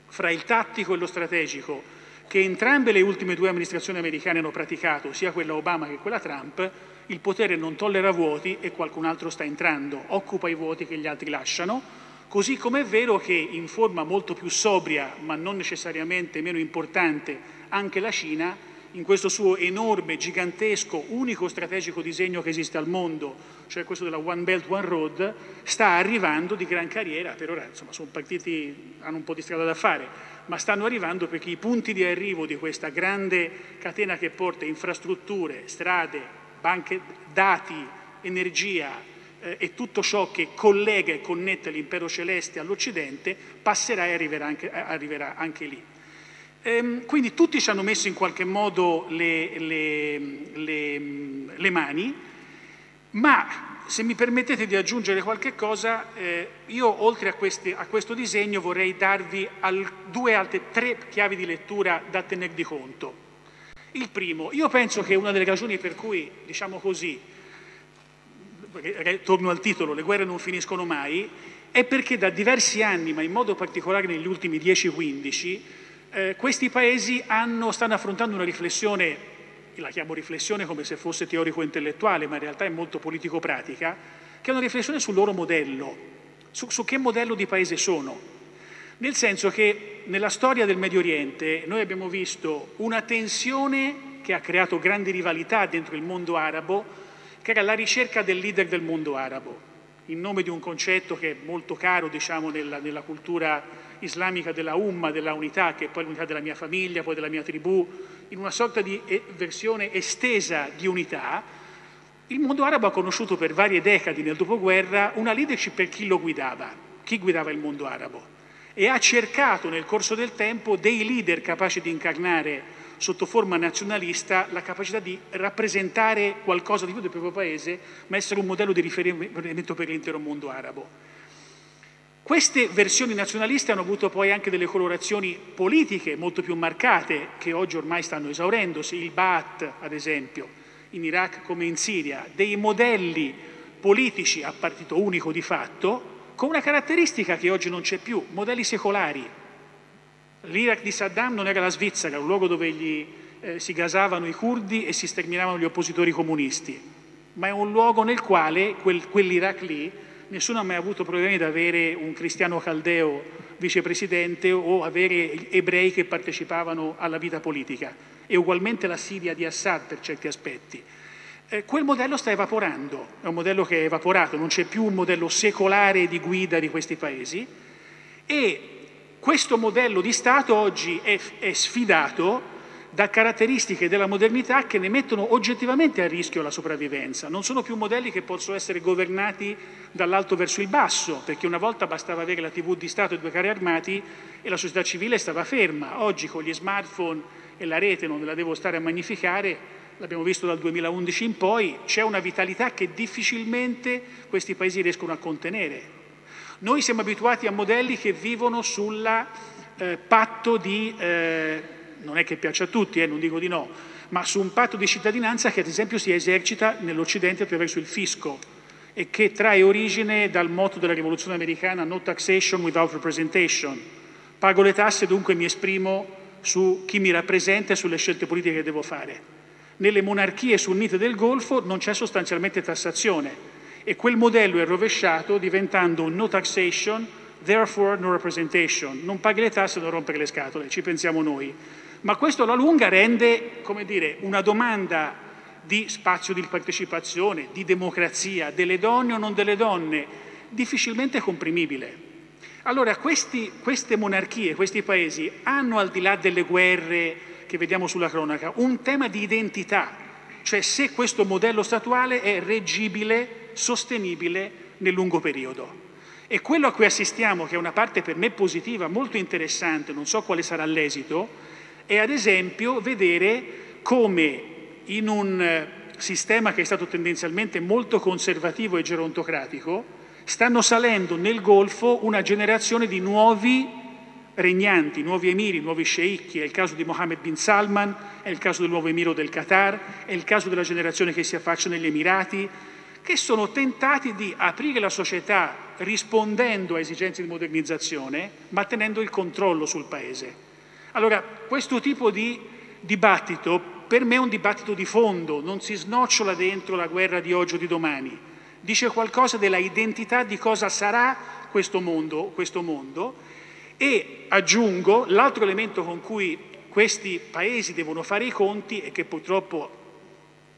fra il tattico e lo strategico che entrambe le ultime due amministrazioni americane hanno praticato, sia quella Obama che quella Trump, il potere non tollera vuoti e qualcun altro sta entrando, occupa i vuoti che gli altri lasciano, così come è vero che in forma molto più sobria, ma non necessariamente meno importante, anche la Cina in questo suo enorme, gigantesco, unico strategico disegno che esiste al mondo, cioè questo della One Belt, One Road, sta arrivando di gran carriera, per ora insomma sono partiti, hanno un po' di strada da fare, ma stanno arrivando perché i punti di arrivo di questa grande catena che porta infrastrutture, strade, banche dati, energia eh, e tutto ciò che collega e connette l'impero celeste all'Occidente passerà e arriverà anche, arriverà anche lì. Ehm, quindi tutti ci hanno messo in qualche modo le, le, le, le mani, ma se mi permettete di aggiungere qualche cosa, eh, io oltre a, queste, a, questo disegno vorrei darvi al, due altre, tre chiavi di lettura da tenere di conto. Il primo, io penso che una delle ragioni per cui, diciamo così, torno al titolo, le guerre non finiscono mai, è perché da diversi anni, ma in modo particolare negli ultimi 10-15, eh, questi paesi hanno, stanno affrontando una riflessione, la chiamo riflessione come se fosse teorico-intellettuale, ma in realtà è molto politico-pratica, che è una riflessione sul loro modello, su, su che modello di paese sono. Nel senso che nella storia del Medio Oriente noi abbiamo visto una tensione che ha creato grandi rivalità dentro il mondo arabo, che era la ricerca del leader del mondo arabo, in nome di un concetto che è molto caro diciamo, nella, nella cultura islamica della umma, della unità, che è poi l'unità della mia famiglia, poi della mia tribù, in una sorta di versione estesa di unità, il mondo arabo ha conosciuto per varie decadi nel dopoguerra una leadership per chi lo guidava, chi guidava il mondo arabo e ha cercato nel corso del tempo dei leader capaci di incarnare sotto forma nazionalista la capacità di rappresentare qualcosa di più del proprio paese, ma essere un modello di riferimento per l'intero mondo arabo. Queste versioni nazionaliste hanno avuto poi anche delle colorazioni politiche molto più marcate, che oggi ormai stanno esaurendosi, il Ba'ath ad esempio, in Iraq come in Siria, dei modelli politici a partito unico di fatto, con una caratteristica che oggi non c'è più, modelli secolari. L'Iraq di Saddam non era la Svizzera, un luogo dove gli, eh, si gasavano i curdi e si sterminavano gli oppositori comunisti, ma è un luogo nel quale quel, quell'Iraq lì nessuno ha mai avuto problemi ad avere un cristiano caldeo vicepresidente o avere ebrei che partecipavano alla vita politica e ugualmente la Siria di Assad per certi aspetti. Eh, quel modello sta evaporando, è un modello che è evaporato, non c'è più un modello secolare di guida di questi paesi e questo modello di Stato oggi è, è sfidato da caratteristiche della modernità che ne mettono oggettivamente a rischio la sopravvivenza. Non sono più modelli che possono essere governati dall'alto verso il basso, perché una volta bastava avere la TV di Stato e due carri armati e la società civile stava ferma. Oggi con gli smartphone e la rete, non ve la devo stare a magnificare, l'abbiamo visto dal 2011 in poi, c'è una vitalità che difficilmente questi paesi riescono a contenere. Noi siamo abituati a modelli che vivono sul eh, patto di... Eh, non è che piaccia a tutti, eh, non dico di no, ma su un patto di cittadinanza che ad esempio si esercita nell'Occidente attraverso il fisco e che trae origine dal motto della rivoluzione americana no taxation without representation. Pago le tasse, dunque mi esprimo su chi mi rappresenta e sulle scelte politiche che devo fare. Nelle monarchie sunnite del Golfo non c'è sostanzialmente tassazione e quel modello è rovesciato diventando no taxation, therefore no representation. Non paghi le tasse, non rompere le scatole, ci pensiamo noi ma questo alla lunga rende dire, una domanda di spazio di partecipazione, di democrazia, delle donne o non delle donne, difficilmente comprimibile. Allora questi, queste monarchie, questi paesi hanno al di là delle guerre che vediamo sulla cronaca un tema di identità, cioè se questo modello statuale è reggibile, sostenibile nel lungo periodo. E quello a cui assistiamo, che è una parte per me positiva, molto interessante, non so quale sarà l'esito, è ad esempio vedere come in un eh, sistema che è stato tendenzialmente molto conservativo e gerontocratico, stanno salendo nel Golfo una generazione di nuovi regnanti, nuovi emiri, nuovi sceicchi, è il caso di Mohammed bin Salman, è il caso del nuovo emiro del Qatar, è il caso della generazione che si affaccia negli Emirati, che sono tentati di aprire la società rispondendo a esigenze di modernizzazione, ma tenendo il controllo sul paese. Allora, questo tipo di dibattito per me è un dibattito di fondo, non si snocciola dentro la guerra di oggi o di domani, dice qualcosa della identità di cosa sarà questo mondo, questo mondo. E aggiungo l'altro elemento con cui questi paesi devono fare i conti e che purtroppo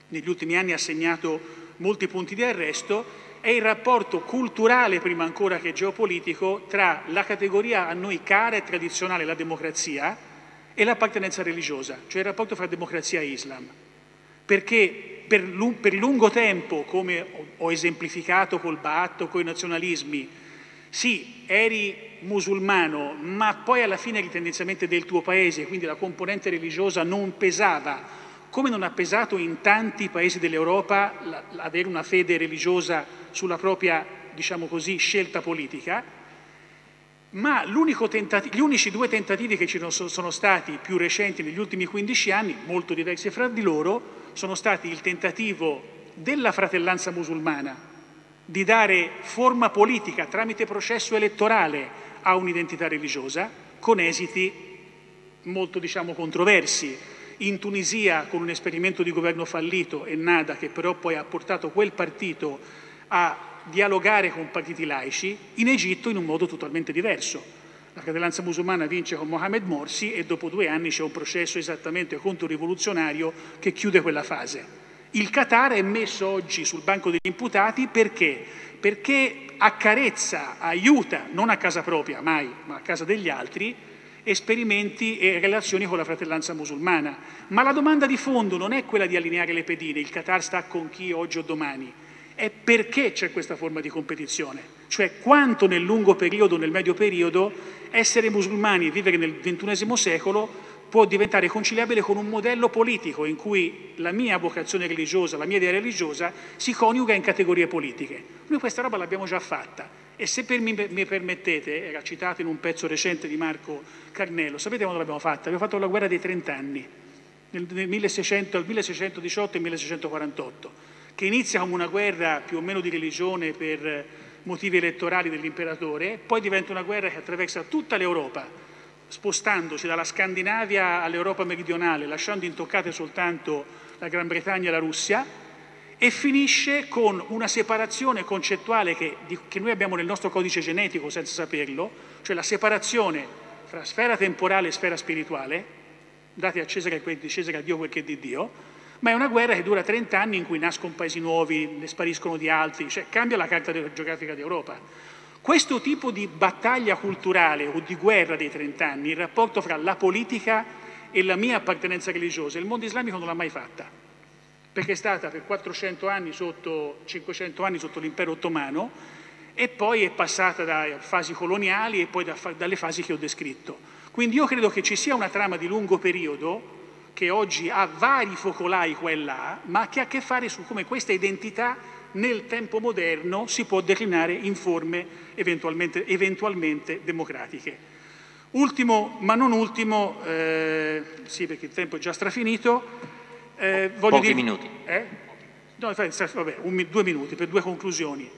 negli ultimi anni ha segnato molti punti di arresto è il rapporto culturale, prima ancora che geopolitico, tra la categoria a noi cara e tradizionale, la democrazia, e l'appartenenza religiosa, cioè il rapporto fra democrazia e Islam. Perché per, per lungo tempo, come ho esemplificato col Ba'ath o con i nazionalismi, sì, eri musulmano, ma poi alla fine eri tendenzialmente del tuo paese, quindi la componente religiosa non pesava, come non ha pesato in tanti paesi dell'Europa avere una fede religiosa sulla propria, diciamo così, scelta politica, ma gli unici due tentativi che ci sono stati più recenti negli ultimi 15 anni, molto diversi fra di loro, sono stati il tentativo della fratellanza musulmana di dare forma politica tramite processo elettorale a un'identità religiosa, con esiti molto diciamo, controversi. In Tunisia con un esperimento di governo fallito e Nada, che però poi ha portato quel partito a dialogare con partiti laici, in Egitto in un modo totalmente diverso. La fratellanza musulmana vince con Mohamed Morsi e dopo due anni c'è un processo esattamente controrivoluzionario che chiude quella fase. Il Qatar è messo oggi sul banco degli imputati perché? Perché accarezza, aiuta, non a casa propria mai, ma a casa degli altri, esperimenti e relazioni con la fratellanza musulmana. Ma la domanda di fondo non è quella di allineare le pedine, il Qatar sta con chi oggi o domani, è perché c'è questa forma di competizione, cioè quanto nel lungo periodo, nel medio periodo, essere musulmani e vivere nel XXI secolo può diventare conciliabile con un modello politico in cui la mia vocazione religiosa, la mia idea religiosa si coniuga in categorie politiche. Noi questa roba l'abbiamo già fatta e se per mi, mi, permettete, era citato in un pezzo recente di Marco Carnello, sapete quando l'abbiamo fatta? Abbiamo fatto la guerra dei 30 anni, nel, nel 1600, 1618 e 1648, che inizia come una guerra più o meno di religione per motivi elettorali dell'imperatore, poi diventa una guerra che attraversa tutta l'Europa, spostandosi dalla Scandinavia all'Europa meridionale, lasciando intoccate soltanto la Gran Bretagna e la Russia, e finisce con una separazione concettuale che, che noi abbiamo nel nostro codice genetico senza saperlo, cioè la separazione fra sfera temporale e sfera spirituale, date a Cesare quel di Cesare, a Dio quel che è di Dio, ma è una guerra che dura 30 anni in cui nascono paesi nuovi, ne spariscono di altri, cioè cambia la carta geografica d'Europa. Questo tipo di battaglia culturale o di guerra dei trent'anni, il rapporto fra la politica e la mia appartenenza religiosa, il mondo islamico non l'ha mai fatta, perché è stata per 400 anni sotto, 500 anni sotto l'impero ottomano e poi è passata da fasi coloniali e poi da, dalle fasi che ho descritto. Quindi io credo che ci sia una trama di lungo periodo che oggi ha vari focolai quella, ma che ha a che fare su come questa identità nel tempo moderno si può declinare in forme eventualmente, eventualmente democratiche. Ultimo, ma non ultimo, eh, sì perché il tempo è già strafinito, eh, voglio Pochi dire, minuti. Eh? No, vabbè, un, due minuti per due conclusioni.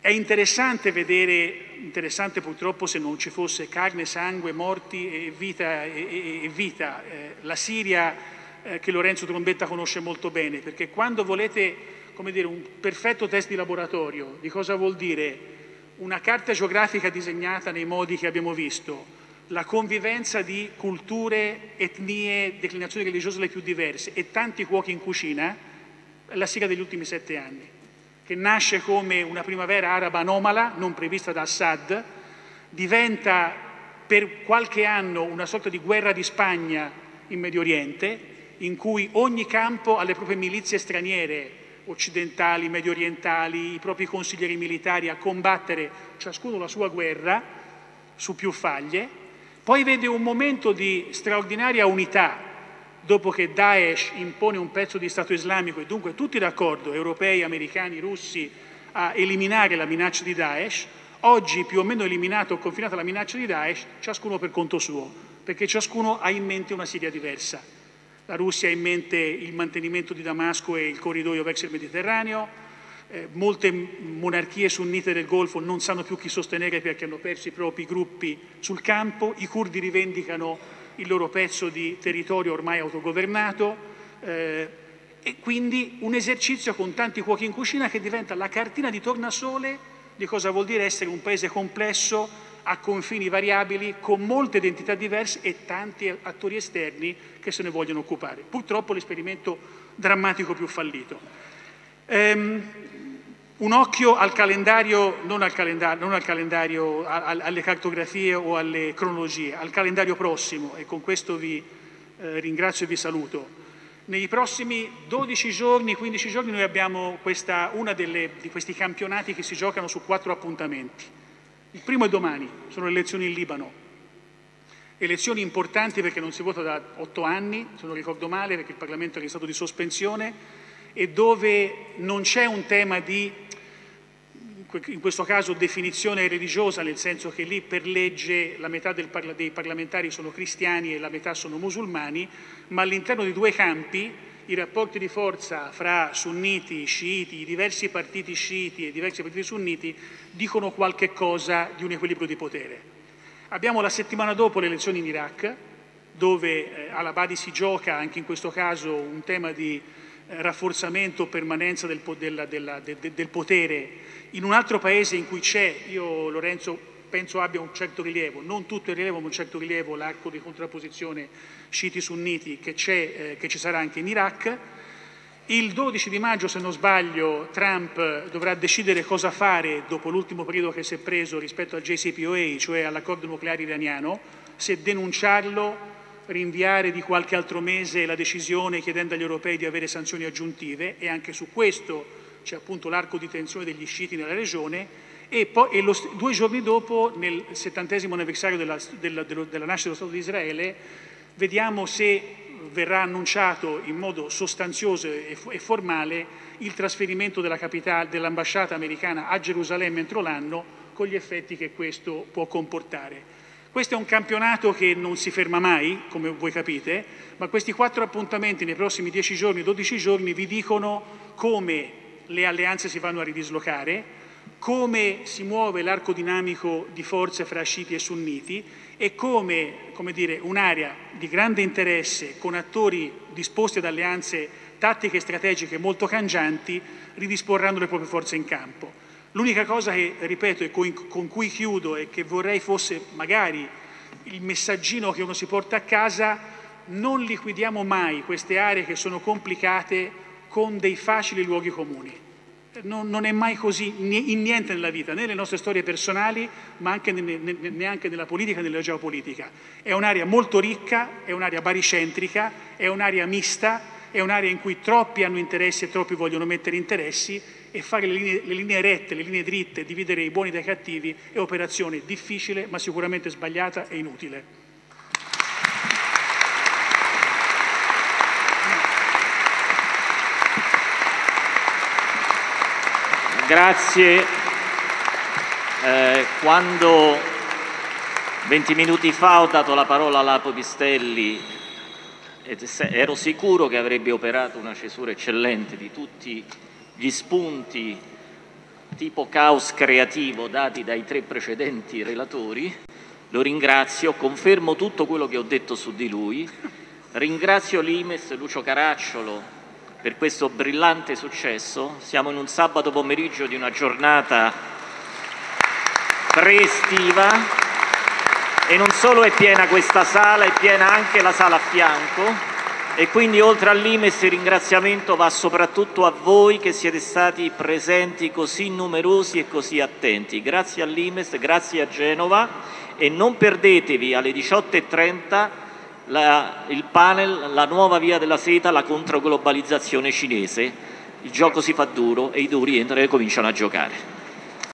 È interessante vedere, interessante purtroppo se non ci fosse carne, sangue, morti e vita, e, e vita. Eh, la Siria eh, che Lorenzo Trombetta conosce molto bene, perché quando volete dire, un perfetto test di laboratorio di cosa vuol dire? Una carta geografica disegnata nei modi che abbiamo visto, la convivenza di culture, etnie, declinazioni religiose le più diverse e tanti cuochi in cucina, la Siria degli ultimi sette anni, che nasce come una primavera araba anomala, non prevista da Assad, diventa per qualche anno una sorta di guerra di Spagna in Medio Oriente, in cui ogni campo ha le proprie milizie straniere occidentali, medio orientali, i propri consiglieri militari a combattere ciascuno la sua guerra su più faglie, poi vede un momento di straordinaria unità dopo che Daesh impone un pezzo di Stato islamico e dunque tutti d'accordo, europei, americani, russi, a eliminare la minaccia di Daesh, oggi più o meno eliminata o confinata la minaccia di Daesh, ciascuno per conto suo, perché ciascuno ha in mente una Siria diversa. La Russia ha in mente il mantenimento di Damasco e il corridoio verso il Mediterraneo, eh, molte monarchie sunnite del Golfo non sanno più chi sostenere perché hanno perso i propri gruppi sul campo, i curdi rivendicano il loro pezzo di territorio ormai autogovernato eh, e quindi un esercizio con tanti cuochi in cucina che diventa la cartina di tornasole di cosa vuol dire essere un paese complesso a confini variabili, con molte identità diverse e tanti attori esterni che se ne vogliono occupare. Purtroppo l'esperimento drammatico più fallito. Um, un occhio al calendario, non al calendario, non al calendario alle cartografie o alle cronologie, al calendario prossimo e con questo vi eh, ringrazio e vi saluto. Nei prossimi 12 giorni, 15 giorni noi abbiamo uno di questi campionati che si giocano su quattro appuntamenti. Il primo è domani, sono le elezioni in Libano. Elezioni importanti perché non si vota da otto anni, se non ricordo male, perché il Parlamento è in stato di sospensione e dove non c'è un tema di, in questo caso, definizione religiosa, nel senso che lì per legge la metà parla dei parlamentari sono cristiani e la metà sono musulmani, ma all'interno di due campi i rapporti di forza fra sunniti, sciiti, i diversi partiti sciiti e i diversi partiti sunniti dicono qualche cosa di un equilibrio di potere. Abbiamo la settimana dopo le elezioni in Iraq, dove eh, Al-Abadi si gioca anche in questo caso un tema di rafforzamento o permanenza del, della, della, de, del potere in un altro paese in cui c'è, io Lorenzo penso abbia un certo rilievo, non tutto il rilievo ma un certo rilievo l'arco di contrapposizione sciiti-sunniti che, eh, che ci sarà anche in Iraq. Il 12 di maggio, se non sbaglio, Trump dovrà decidere cosa fare dopo l'ultimo periodo che si è preso rispetto al JCPOA, cioè all'accordo nucleare iraniano, se denunciarlo, rinviare di qualche altro mese la decisione chiedendo agli europei di avere sanzioni aggiuntive e anche su questo c'è appunto l'arco di tensione degli sciiti nella regione e, poi, e lo, due giorni dopo, nel settantesimo anniversario della, della, della nascita dello Stato di Israele, vediamo se verrà annunciato in modo sostanzioso e, e formale il trasferimento dell'ambasciata americana a Gerusalemme entro l'anno con gli effetti che questo può comportare. Questo è un campionato che non si ferma mai, come voi capite, ma questi quattro appuntamenti nei prossimi 10 giorni, 12 giorni vi dicono come le alleanze si vanno a ridislocare, come si muove l'arco dinamico di forze fra sciiti e sunniti e come, come dire, un'area di grande interesse con attori disposti ad alleanze tattiche e strategiche molto cangianti ridisporranno le proprie forze in campo. L'unica cosa che, ripeto, e con cui chiudo e che vorrei fosse magari il messaggino che uno si porta a casa, non liquidiamo mai queste aree che sono complicate con dei facili luoghi comuni non, non, è mai così in niente nella vita, né nelle nostre storie personali, ma anche neanche nella politica e nella geopolitica. È un'area molto ricca, è un'area baricentrica, è un'area mista, è un'area in cui troppi hanno interessi e troppi vogliono mettere interessi e fare le linee, le linee rette, le linee dritte, dividere i buoni dai cattivi è operazione difficile ma sicuramente sbagliata e inutile. Grazie. Eh, quando 20 minuti fa ho dato la parola a Lapo Pistelli ero sicuro che avrebbe operato una cesura eccellente di tutti gli spunti tipo caos creativo dati dai tre precedenti relatori. Lo ringrazio, confermo tutto quello che ho detto su di lui. Ringrazio l'Imes, Lucio Caracciolo, per questo brillante successo. Siamo in un sabato pomeriggio di una giornata pre-estiva e non solo è piena questa sala, è piena anche la sala a fianco e quindi oltre all'Imes il ringraziamento va soprattutto a voi che siete stati presenti così numerosi e così attenti. Grazie all'Imes, grazie a Genova e non perdetevi alle 18.30 la, il panel La nuova via della seta, la controglobalizzazione cinese. Il gioco si fa duro e i duri entrano e cominciano a giocare.